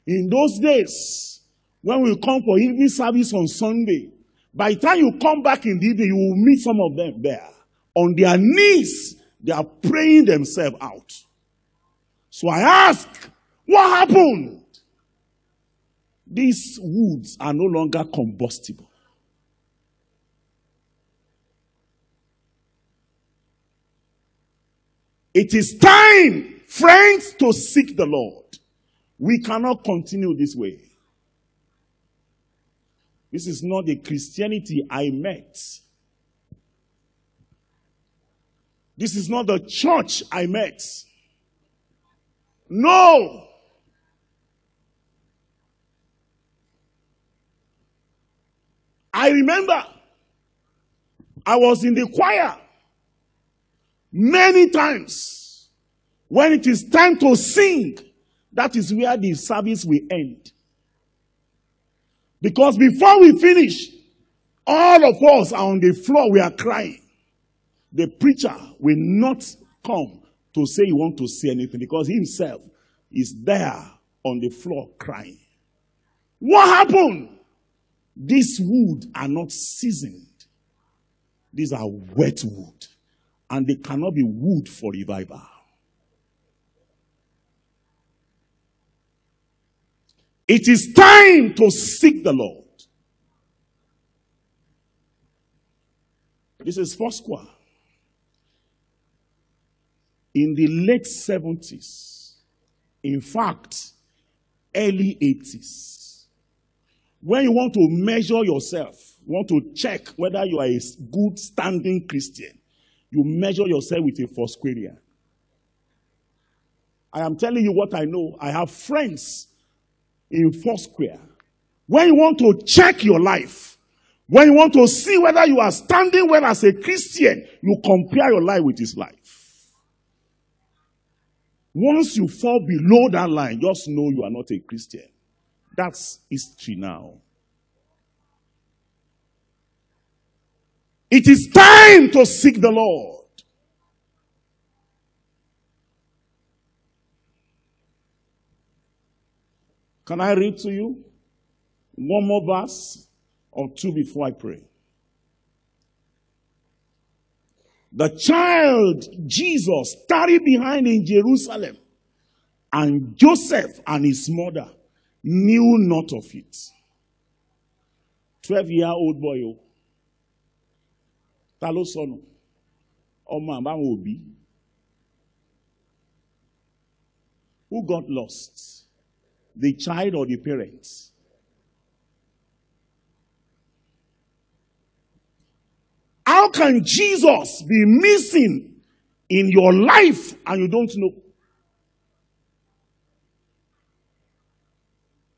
In those days, when we come for evening service on Sunday, by the time you come back in the evening, you will meet some of them there. On their knees, they are praying themselves out. So I ask, what happened? These woods are no longer combustible. It is time, friends, to seek the Lord. We cannot continue this way. This is not the Christianity I met. This is not the church I met. No. I remember I was in the choir many times. When it is time to sing, that is where the service will end. Because before we finish, all of us are on the floor, we are crying. The preacher will not come to say he want to say anything because himself is there on the floor crying. What happened? These wood are not seasoned. These are wet wood. And they cannot be wood for revival. It is time to seek the Lord. This is first square. In the late 70s, in fact, early 80s, when you want to measure yourself, want to check whether you are a good standing Christian, you measure yourself with a Foursquare. I am telling you what I know. I have friends in Foursquare. When you want to check your life, when you want to see whether you are standing well as a Christian, you compare your life with his life. Once you fall below that line, just know you are not a Christian. That's history now. It is time to seek the Lord. Can I read to you one more verse or two before I pray? The child Jesus tarried behind in Jerusalem, and Joseph and his mother knew not of it. 12 year old boy. o. Ta ló sọnù? Ọmọ àbáwọn òbí. Who got lost? The child or the parents? How can Jesus be missing in your life and you don't know?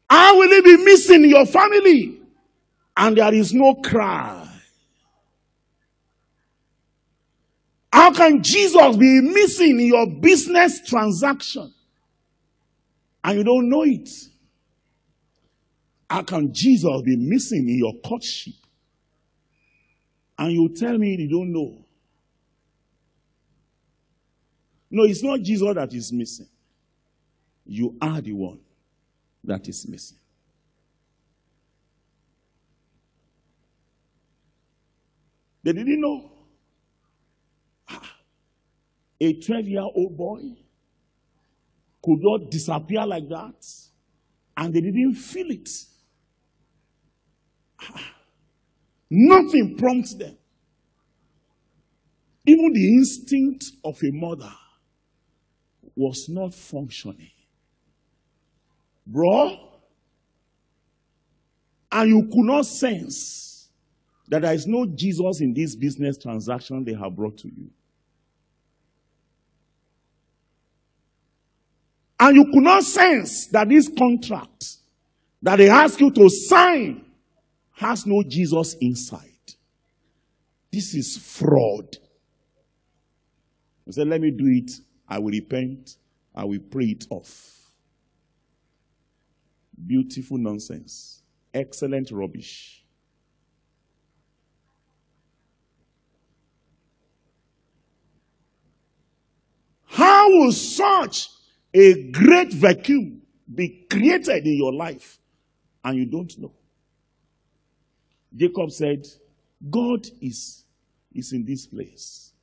How will he be missing in your family and there is no cry? How can Jesus be missing in your business transaction and you don't know it? How can Jesus be missing in your courtship and you tell me you don't know? No, it's not Jesus that is missing. You are the one that is missing. They didn't know. Ah, A 12 year old boy could not disappear like that, and they didn't feel it. Nothing prompts them. Even the instinct of a mother was not functioning. Bro, and you could not sense that there is no Jesus in this business transaction they have brought to you. And you could not sense that this contract that they ask you to sign has no Jesus inside. This is fraud. He said, Let me do it. I will repent. I will pray it off. Beautiful nonsense. Excellent rubbish. How will such a great vacuum be created in your life and you don't know? Jacob said, God is, is in this place,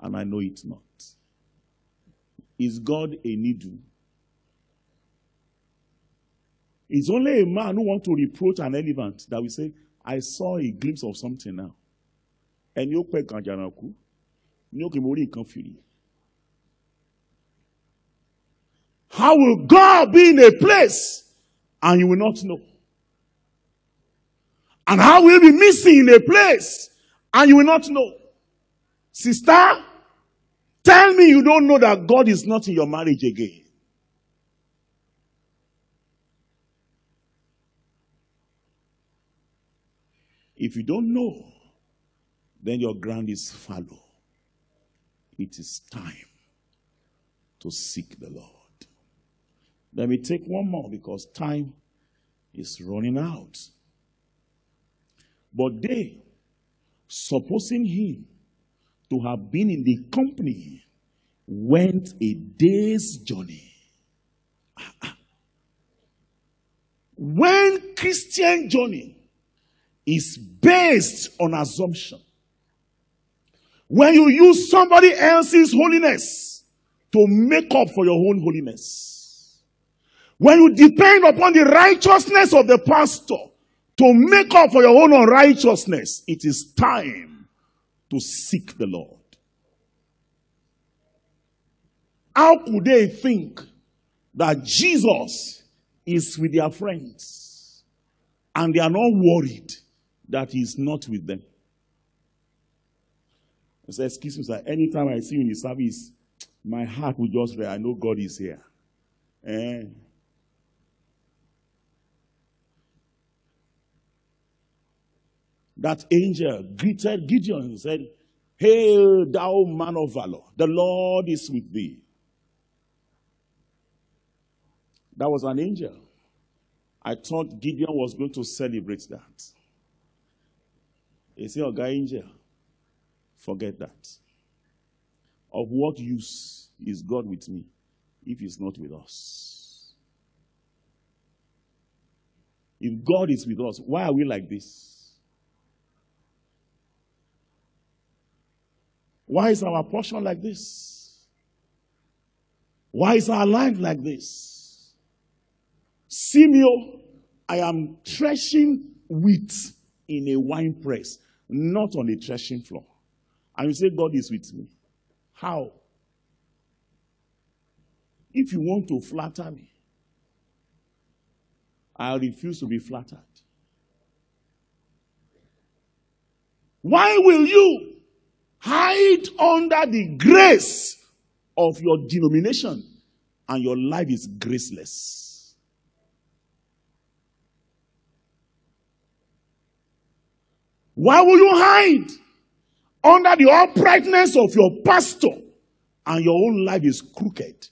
and I know it not. Is God a needle? It's only a man who wants to reproach an elephant that will say, I saw a glimpse of something now. How will God be in a place and you will not know? And how will be missing in a place and you will not know? Sister, tell me you don't know that God is not in your marriage again. If you don't know, then your ground is fallow. It is time to seek the Lord. Let me take one more because time is running out. But they, supposing him to have been in the company, went a day's journey. When Christian journey is based on assumption, when you use somebody else's holiness to make up for your own holiness, when you depend upon the righteousness of the pastor to make up for your own unrighteousness, it is time to seek the Lord. How could they think that Jesus is with their friends and they are not worried that he is not with them? I said, Excuse me, sir. Anytime I see you in the service, my heart will just red. I know God is here. Eh? That angel greeted Gideon and said, Hail, thou man of valor, the Lord is with thee. That was an angel. I thought Gideon was going to celebrate that. He said, Oh, guy, angel, forget that. Of what use is God with me if he's not with us? If God is with us, why are we like this? Why is our portion like this? Why is our life like this? Simeon, I am threshing wheat in a wine press, not on a threshing floor. And you say, God is with me. How? If you want to flatter me, I refuse to be flattered. Why will you hide under the grace of your denomination and your life is graceless? Why will you hide under the uprightness of your pastor and your own life is crooked?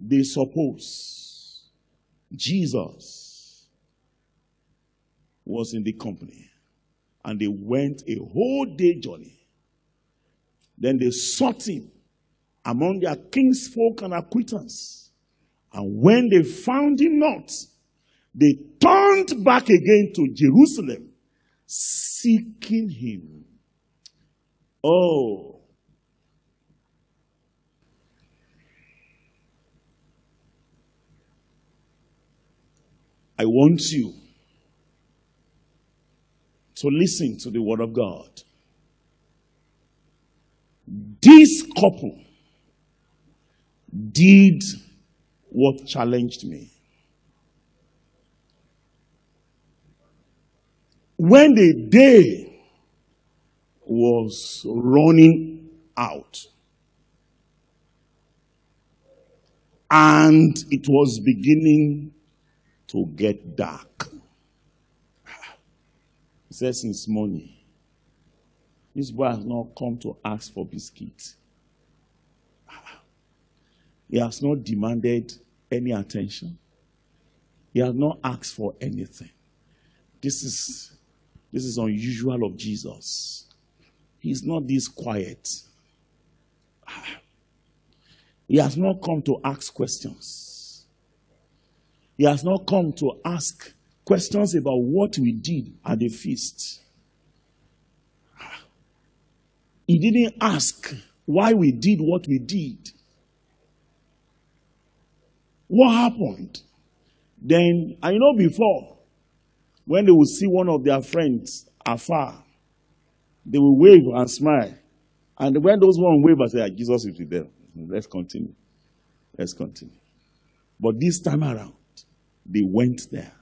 They suppose Jesus was in the company and they went a whole day journey. Then they sought him among their kinsfolk and acquaintance. And when they found him not, they turned back again to Jerusalem, seeking him. Oh. I want you to listen to the word of God. This couple did what challenged me. When the day was running out and it was beginning to get dark, said, Since morning, this boy has not come to ask for biscuits. He has not demanded any attention. He has not asked for anything. This is this is unusual of Jesus. He's not this quiet. He has not come to ask questions. He has not come to ask questions about what we did at the feast. He didn't ask why we did what we did. What happened? Then, I know before, when they would see one of their friends afar, they will wave and smile. And when those one wave, I say, "Ah, Jesus is with them. Let's continue. Let's continue. But this time around, they went there.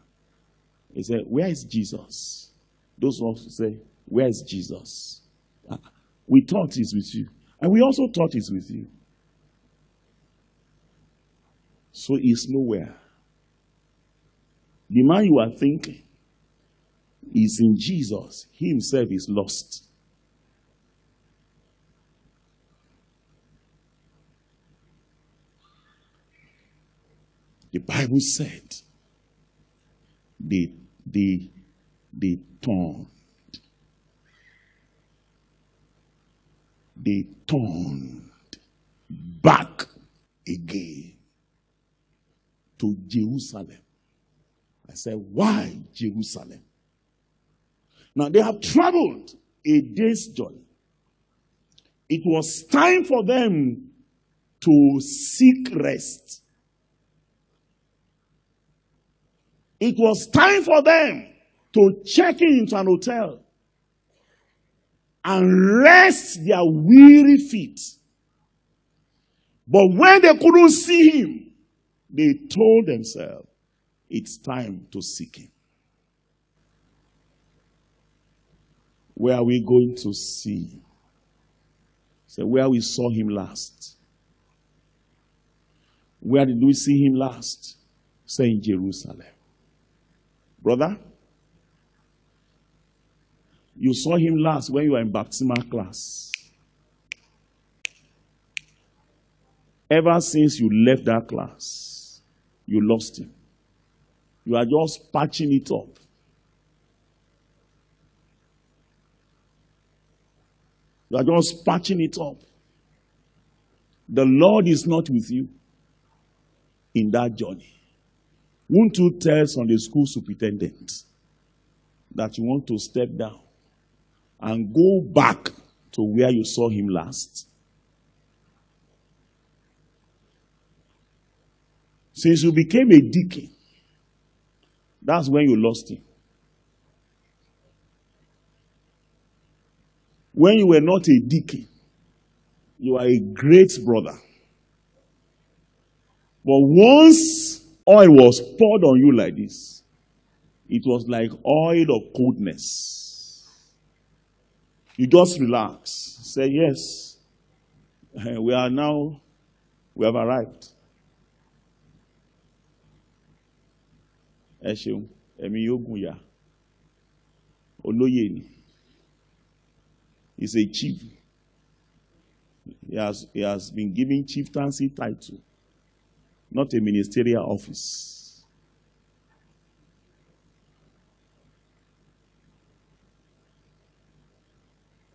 He said, Where is Jesus? Those ones say, Where is Jesus? Ah, We thought he's with you. And we also thought he's with you. So he's nowhere. The man you are thinking is in Jesus. He himself is lost. The Bible said they they they turned. They turned back again to Jerusalem. I said, Why Jerusalem? Now they have traveled a day's journey. It was time for them to seek rest. It was time for them to check into an hotel and rest their weary feet. But when they couldn't see him, they told themselves, it's time to seek him. Where are we going to see? Say, where we saw him last. Where did we see him last? Say in Jerusalem. Brother, you saw him last when you were in baptismal class. Ever since you left that class, you lost him. You are just patching it up. You are just patching it up. The Lord is not with you in that journey. Won't you tell Sunday school superintendent that you want to step down and go back to where you saw him last? Since you became a deacon, that's when you lost him. When you were not a deacon, you are a great brother. But once oil was poured on you like this, it was like oil of coldness. You just relax. Say, Yes, we are now, we have arrived. Ẹ ṣeun, ẹ̀mí yóò. He's a chief. He has, he has been given chieftaincy title, not a ministerial office.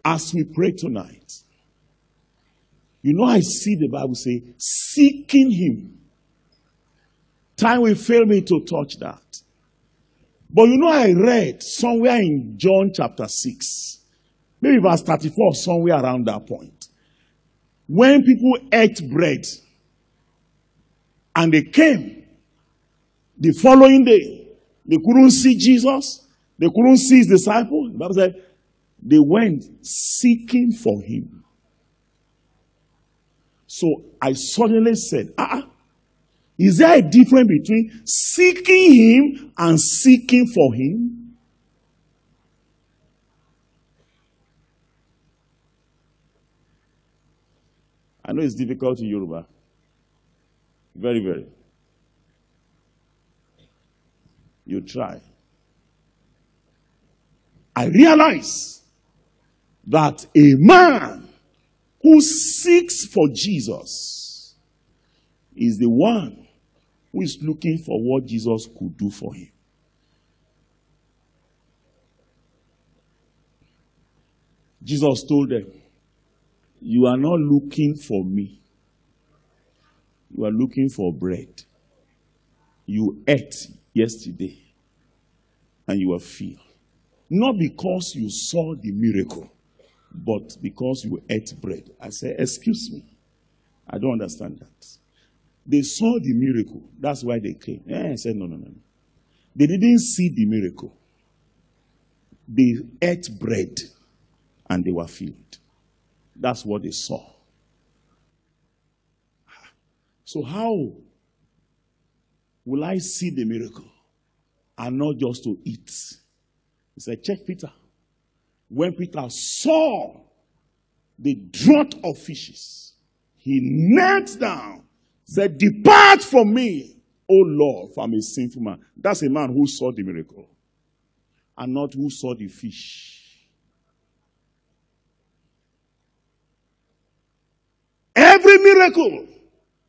As we pray tonight, you know, I see the Bible say, seeking Him. Time will fail me to touch that. But you know, I read somewhere in John chapter 6, maybe verse 34, somewhere around that point. When people ate bread and they came the following day, they couldn't see Jesus, they couldn't see his disciples. The Bible said they went seeking for him. So I suddenly said, ah, ah, is there a difference between seeking him and seeking for him? I know it's difficult in Yoruba. Very, very. You try. I realize that a man who seeks for Jesus is the one who is looking for what Jesus could do for him. Jesus told them, You are not looking for me. You are looking for bread. You ate yesterday and you are filled. Not because you saw the miracle, but because you ate bread. I said, Excuse me. I don't understand that. They saw the miracle. That's why they came. Eh, I said, No, no, no. They didn't see the miracle. They ate bread and they were filled. That's what they saw. So, how will I see the miracle and not just to eat? He said, Check Peter. When Peter saw the draught of fishes, he knelt down, said, Depart from me, O Lord, from a sinful man. That's a man who saw the miracle and not who saw the fish. Every miracle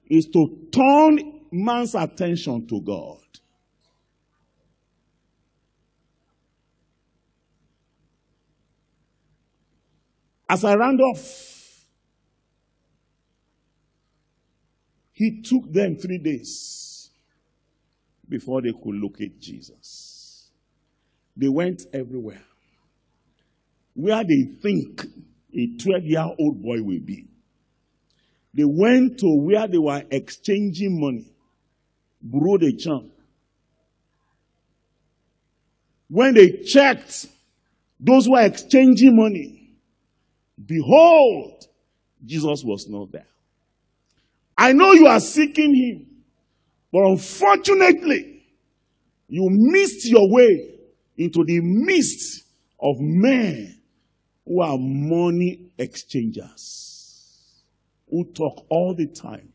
is to turn man's attention to God. As I round off, he took them three days before they could locate Jesus. They went everywhere. Where they think a 12 year old boy will be. They went to where they were exchanging money. Bureau de change. When they checked those who were exchanging money, behold, Jesus was not there. I know you are seeking him, but unfortunately, you missed your way into the midst of men who are money exchangers who talk all the time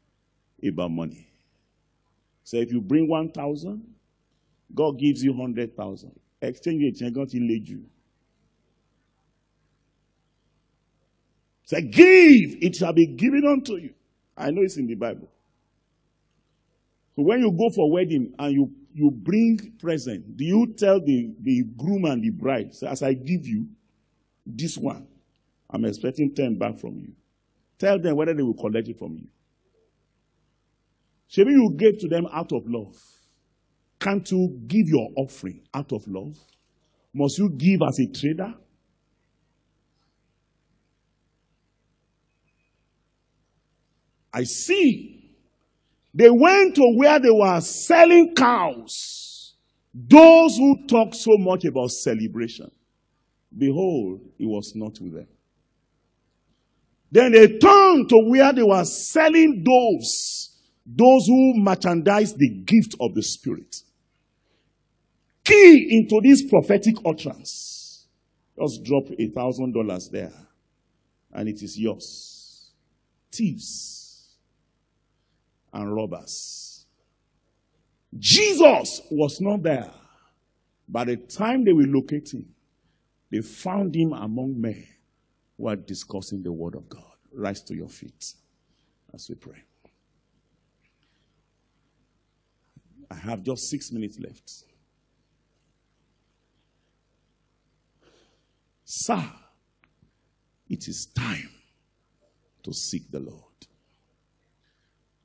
about money. So if you bring 1,000, God gives you 100,000. Exchange it, you're going to lead you. Say, give, it shall be given unto you. I know it's in the Bible. So when you go for wedding and you, you bring present, do you tell the, the groom and the bride, so as I give you this one, I'm expecting 10 back from you. Tell them whether they will collect it from you. Maybe you gave to them out of love. Can't you give your offering out of love? Must you give as a trader? I see. They went to where they were selling cows. Those who talk so much about celebration. Behold, it was not with them. Then they turned to where they were selling those, those who merchandise the gift of the Spirit. Key into this prophetic utterance. Just drop a thousand dollars there, and it is yours. Thieves and robbers. Jesus was not there. By the time they were locating, they found him among men who are discussing the word of God. Rise to your feet as we pray. I have just six minutes left. Sir, it is time to seek the Lord.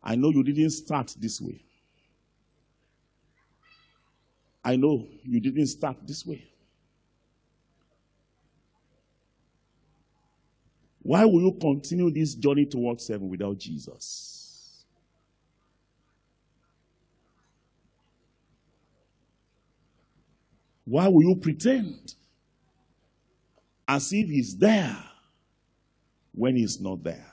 I know you didn't start this way. I know you didn't start this way. Why will you continue this journey towards heaven without Jesus? Why will you pretend as if he's there when he's not there?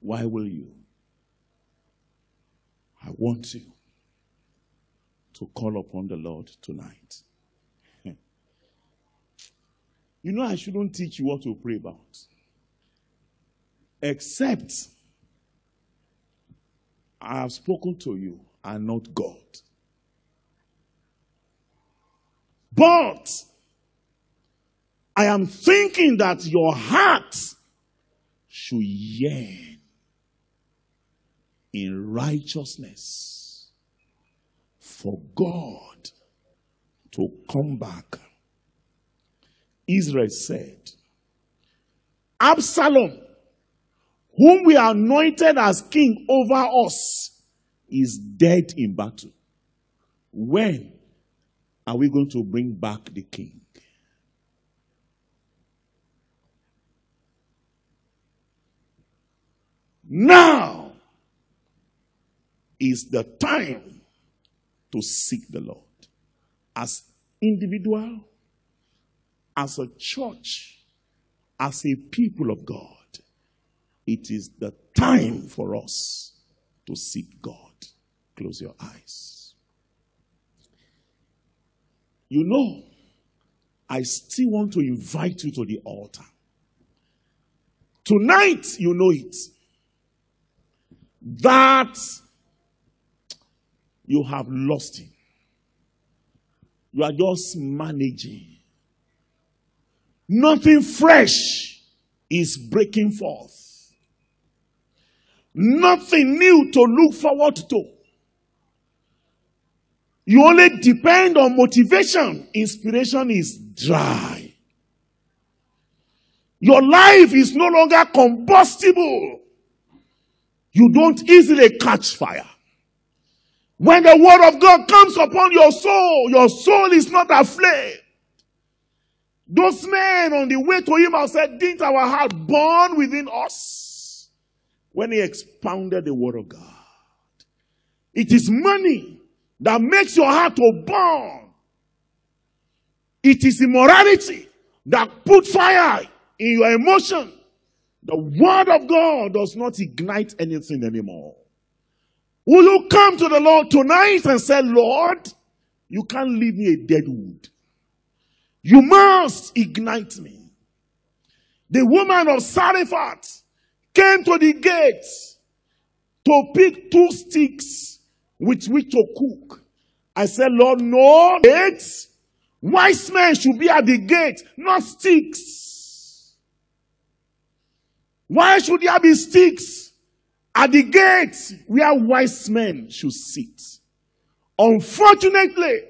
Why will you? I want you to call upon the Lord tonight. You know, I shouldn't teach you what to pray about. Except I have spoken to you and not God. But I am thinking that your heart should yearn in righteousness for God to come back. Israel said, Absalom, whom we anointed as king over us, is dead in battle. When are we going to bring back the king? Now is the time to seek the Lord as individual, as a church, as a people of God. It is the time for us to seek God. Close your eyes. You know, I still want to invite you to the altar. Tonight, you know it. That you have lost him. You are just managing. Nothing fresh is breaking forth. Nothing new to look forward to. You only depend on motivation. Inspiration is dry. Your life is no longer combustible. You don't easily catch fire. When the word of God comes upon your soul, your soul is not aflame. Those men on the way to him said, Didn't our heart burn within us? When he expounded the word of God. It is money that makes your heart to burn. It is immorality that put fire in your emotion. The word of God does not ignite anything anymore. Will you come to the Lord tonight and say, Lord, you can't leave me a dead wood. You must ignite me. The woman of Zarephath came to the gate to pick two sticks with which to cook. I said, Lord, no gates. Wise men should be at the gate, not sticks. Why should there be sticks at the gate where wise men should sit? Unfortunately,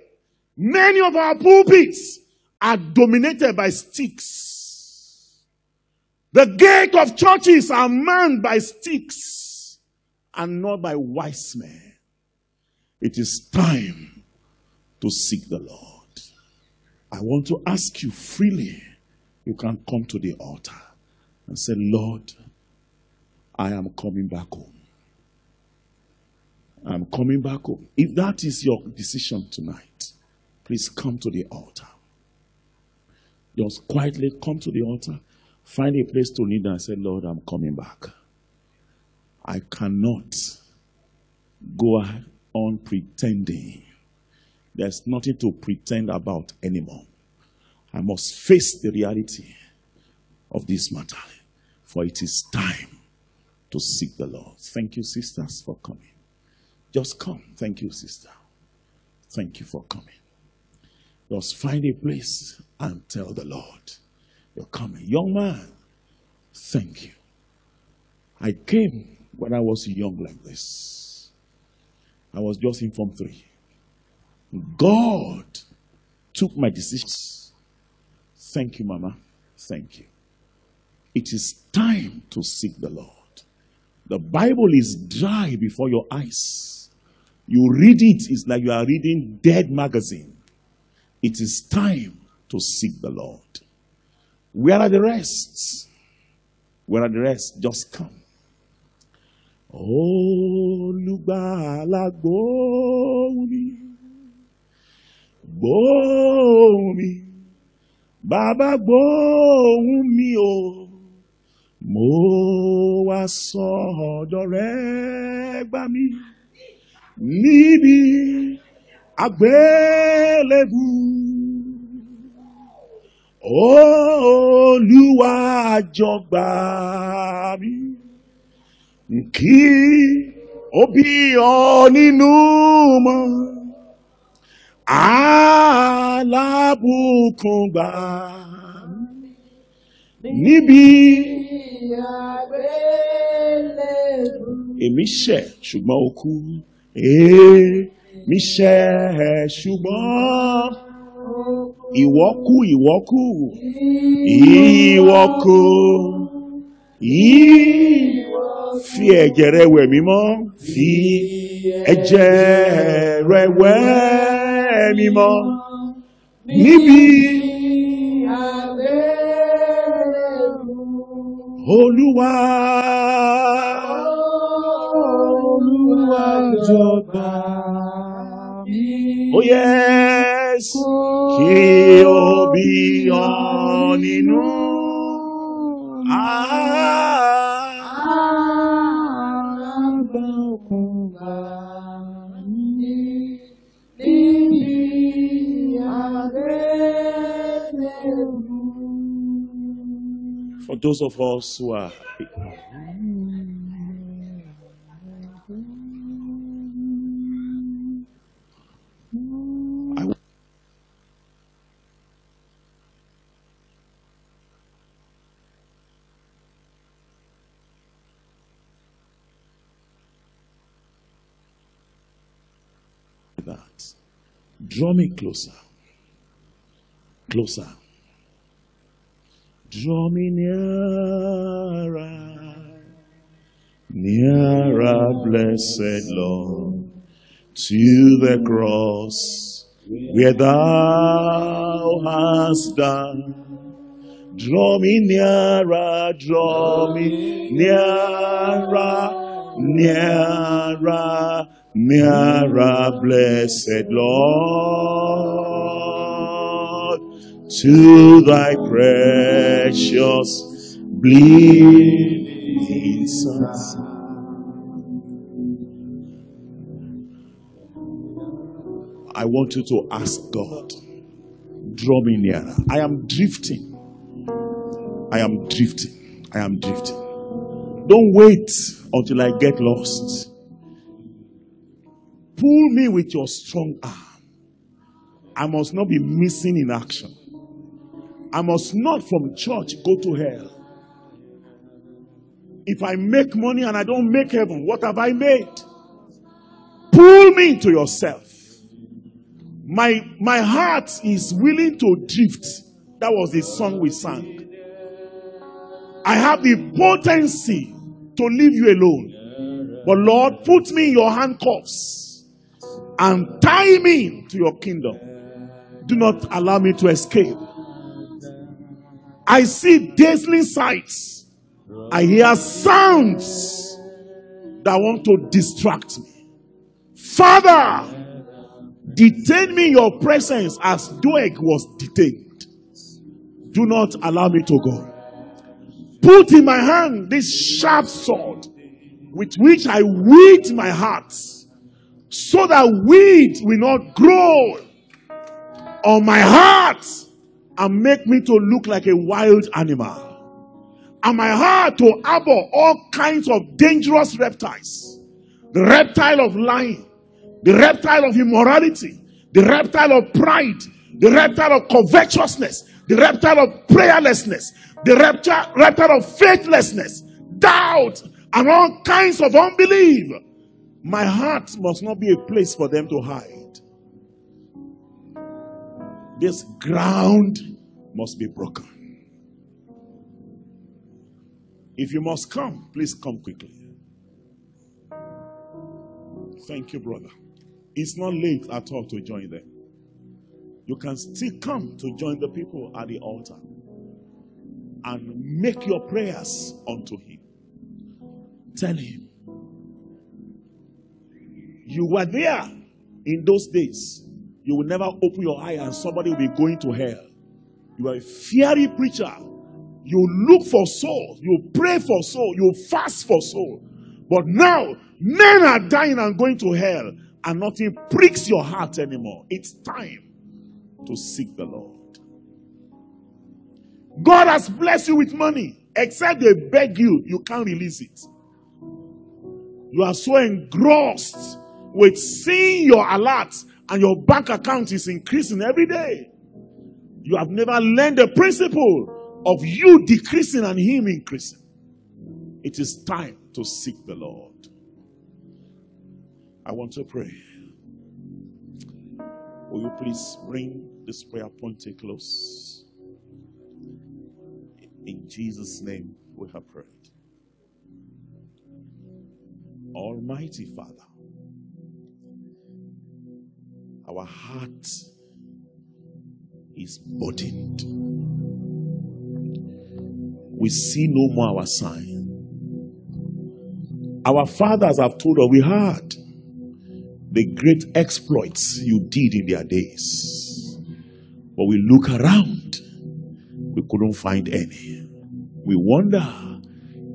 many of our pulpits are dominated by sticks. The gate of churches are manned by sticks and not by wise men. It is time to seek the Lord. I want to ask you freely. You can come to the altar and say, Lord, I am coming back home. I'm coming back home. If that is your decision tonight, please come to the altar. Just quietly come to the altar. Find a place to kneel and say, Lord, I'm coming back. I cannot go on pretending. There's nothing to pretend about anymore. I must face the reality of this matter, for it is time to seek the Lord. Thank you, sisters, for coming. Just come. Thank you, sister. Thank you for coming. Just find a place and tell the Lord, You're coming. Young man, thank you. I came when I was young like this. I was just in Form 3. God took my decisions. Thank you, Mama. Thank you. It is time to seek the Lord. The Bible is dry before your eyes. You read it, it's like you are reading dead magazine. It is time to seek the Lord. Where are the rest? Where are the rest? Just come. Olùgbàlà gbóhùn mi, gbóhùn mi, bàbá gbóhùn mi o, mo wá sọ́dọ̀ rẹ gbà mí níbi àgbélébù. Olúwa jọ̀gbà mi kí ó bí ọ nínú mọ́. Alábùkún gbà níbi èmi ṣẹ̀ ṣùgbọ́n o kú èmi ṣẹ̀ ṣùgbọ́n ìwọ kú ìwọ kú. Ìwọ kú. Ìwọ fi ẹ̀jẹ̀ rẹ wẹ̀ mí fi ẹ̀jẹ̀ rẹ wẹ̀ mí mọ́. Níbi olúwa. Olúwa jọba oh yes kí o bí ọ nínú. Ah. For those of us who are Draw me closer. Closer. Draw me nearer. Nearer, blessed Lord, to the cross where thou hast done. Draw me nearer, draw me nearer, nearer, nearer, blessed Lord, to thy precious bleeding Son. I want you to ask God, draw me nearer. I am drifting. I am drifting. I am drifting. Don't wait until I get lost. Pull me with your strong arm. I must not be missing in action. I must not from church go to hell. If I make money and I don't make heaven, what have I made? Pull me into yourself. My, my heart is willing to drift. That was the song we sang. I have the potency to leave you alone. But Lord, put me in your handcuffs and tie me to your kingdom. Do not allow me to escape. I see dazzling sights. I hear sounds that want to distract me. Father, detain me in your presence as Doeg was detained. Do not allow me to go. put in my hand this sharp sword with which I weed my heart so that weeds will not grow on my heart and make me to look like a wild animal. And my heart to harbor all kinds of dangerous reptiles. The reptile of lying, the reptile of immorality, the reptile of pride, the reptile of covetousness, the reptile of prayerlessness, the reptile, reptile of faithlessness, doubt, and all kinds of unbelief. My heart must not be a place for them to hide. This ground must be broken. If you must come, please come quickly. Thank you, brother. It's not late at all to join them. You can still come to join the people at the altar and make your prayers unto Him. Tell Him, you were there in those days. You will never open your eye and somebody will be going to hell. You are a fiery preacher. You look for soul. You pray for soul. You fast for soul. But now, men are dying and going to hell, and nothing pricks your heart anymore. It's time to seek the Lord. God has blessed you with money, except they beg you, you can't release it. You are so engrossed with seeing your alerts, and your bank account is increasing every day. You have never learned the principle of you decreasing and Him increasing. It is time to seek the Lord. I want to pray. Will you please bring this prayer point to close? In Jesus' name we have prayed. Almighty Father, our heart is burdened. We see no more our sign. Our fathers have told us we heard the great exploits you did in their days. But we look around, we couldn't find any. We wonder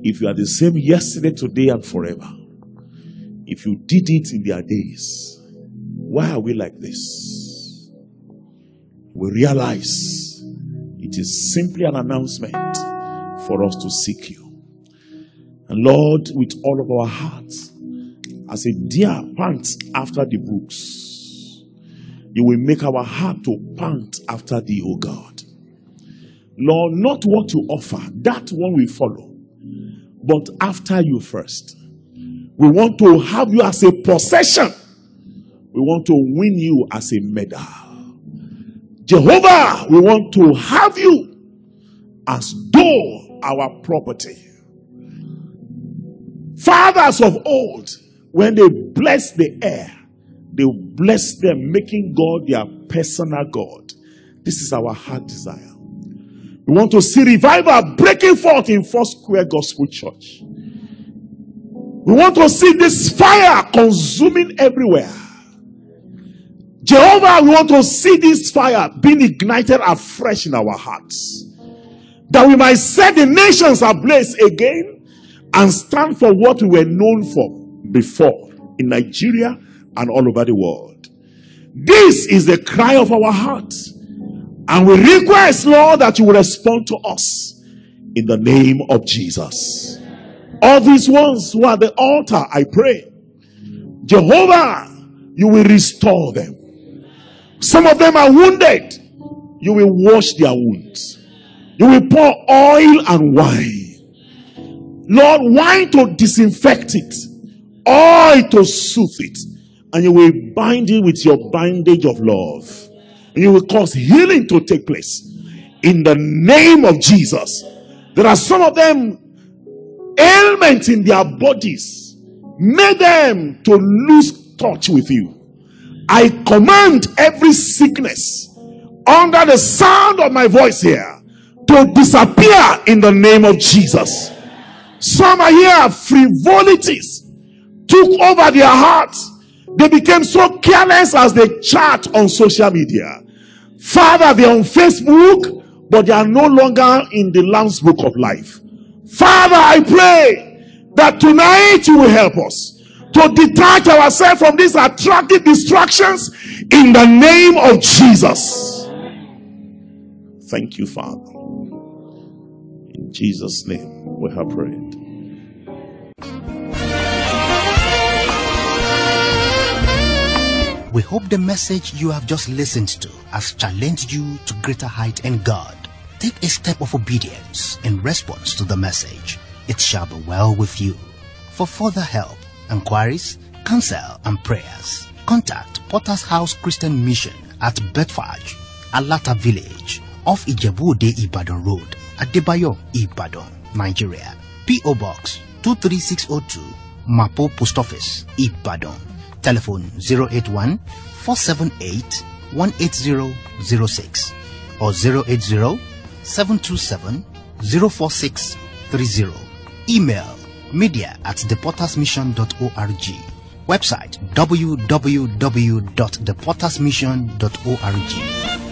if you are the same yesterday, today, and forever. If you did it in their days, why are we like this? We realize it is simply an announcement for us to seek you. And Lord, with all of our hearts, as a deer pants after the brooks, you will make our heart to pant after thee, O God. Lord, not what you offer, that one we follow, but after you first. We want to have you as a possession. We want to win you as a medal. Jehovah, we want to have you as though our property. Fathers of old, when they bless the air, they bless them, making God their personal God. This is our heart desire. We want to see revival breaking forth in Foursquare Gospel Church. We want to see this fire consuming everywhere. Jehovah, we want to see this fire being ignited afresh in our hearts. That we might set the nations ablaze again and stand for what we were known for before in Nigeria and all over the world. This is the cry of our hearts. And we request, Lord, that you will respond to us in the name of Jesus. All these ones who are at the altar, I pray, Jehovah, you will restore them. Some of them are wounded. You will wash their wounds. You will pour oil and wine. Lord, wine to disinfect it, oil to soothe it, and you will bind it with your bandage of love. And you will cause healing to take place in the name of Jesus. There are some of them ailments in their bodies made them to lose touch with you. I command every sickness under the sound of my voice here to disappear in the name of Jesus. Some are here, frivolities took over their hearts. They became so careless as they chat on social media. Father, they're on Facebook, but they are no longer in the Lamb's book of life. Father, I pray that tonight you will help us to detach ourselves from these attractive distractions in the name of Jesus. Thank you, Father. In Jesus' name, we have prayed. We hope the message you have just listened to has challenged you to greater height in God. Take a step of obedience in response to the message. It shall be well with you. For further help, inquiries, counsel, and prayers, contact Potter's House Christian Mission at Bedford, Alata Village, off Ijebu-Ode Ibadan Road, Adebayo, Ibadan, Nigeria. P.O. Box 23602, Mapo Post Office, Ibadan. Telephone 081 478 18006 or 080 727 04630. Email media at thepottersmission.org. Website you.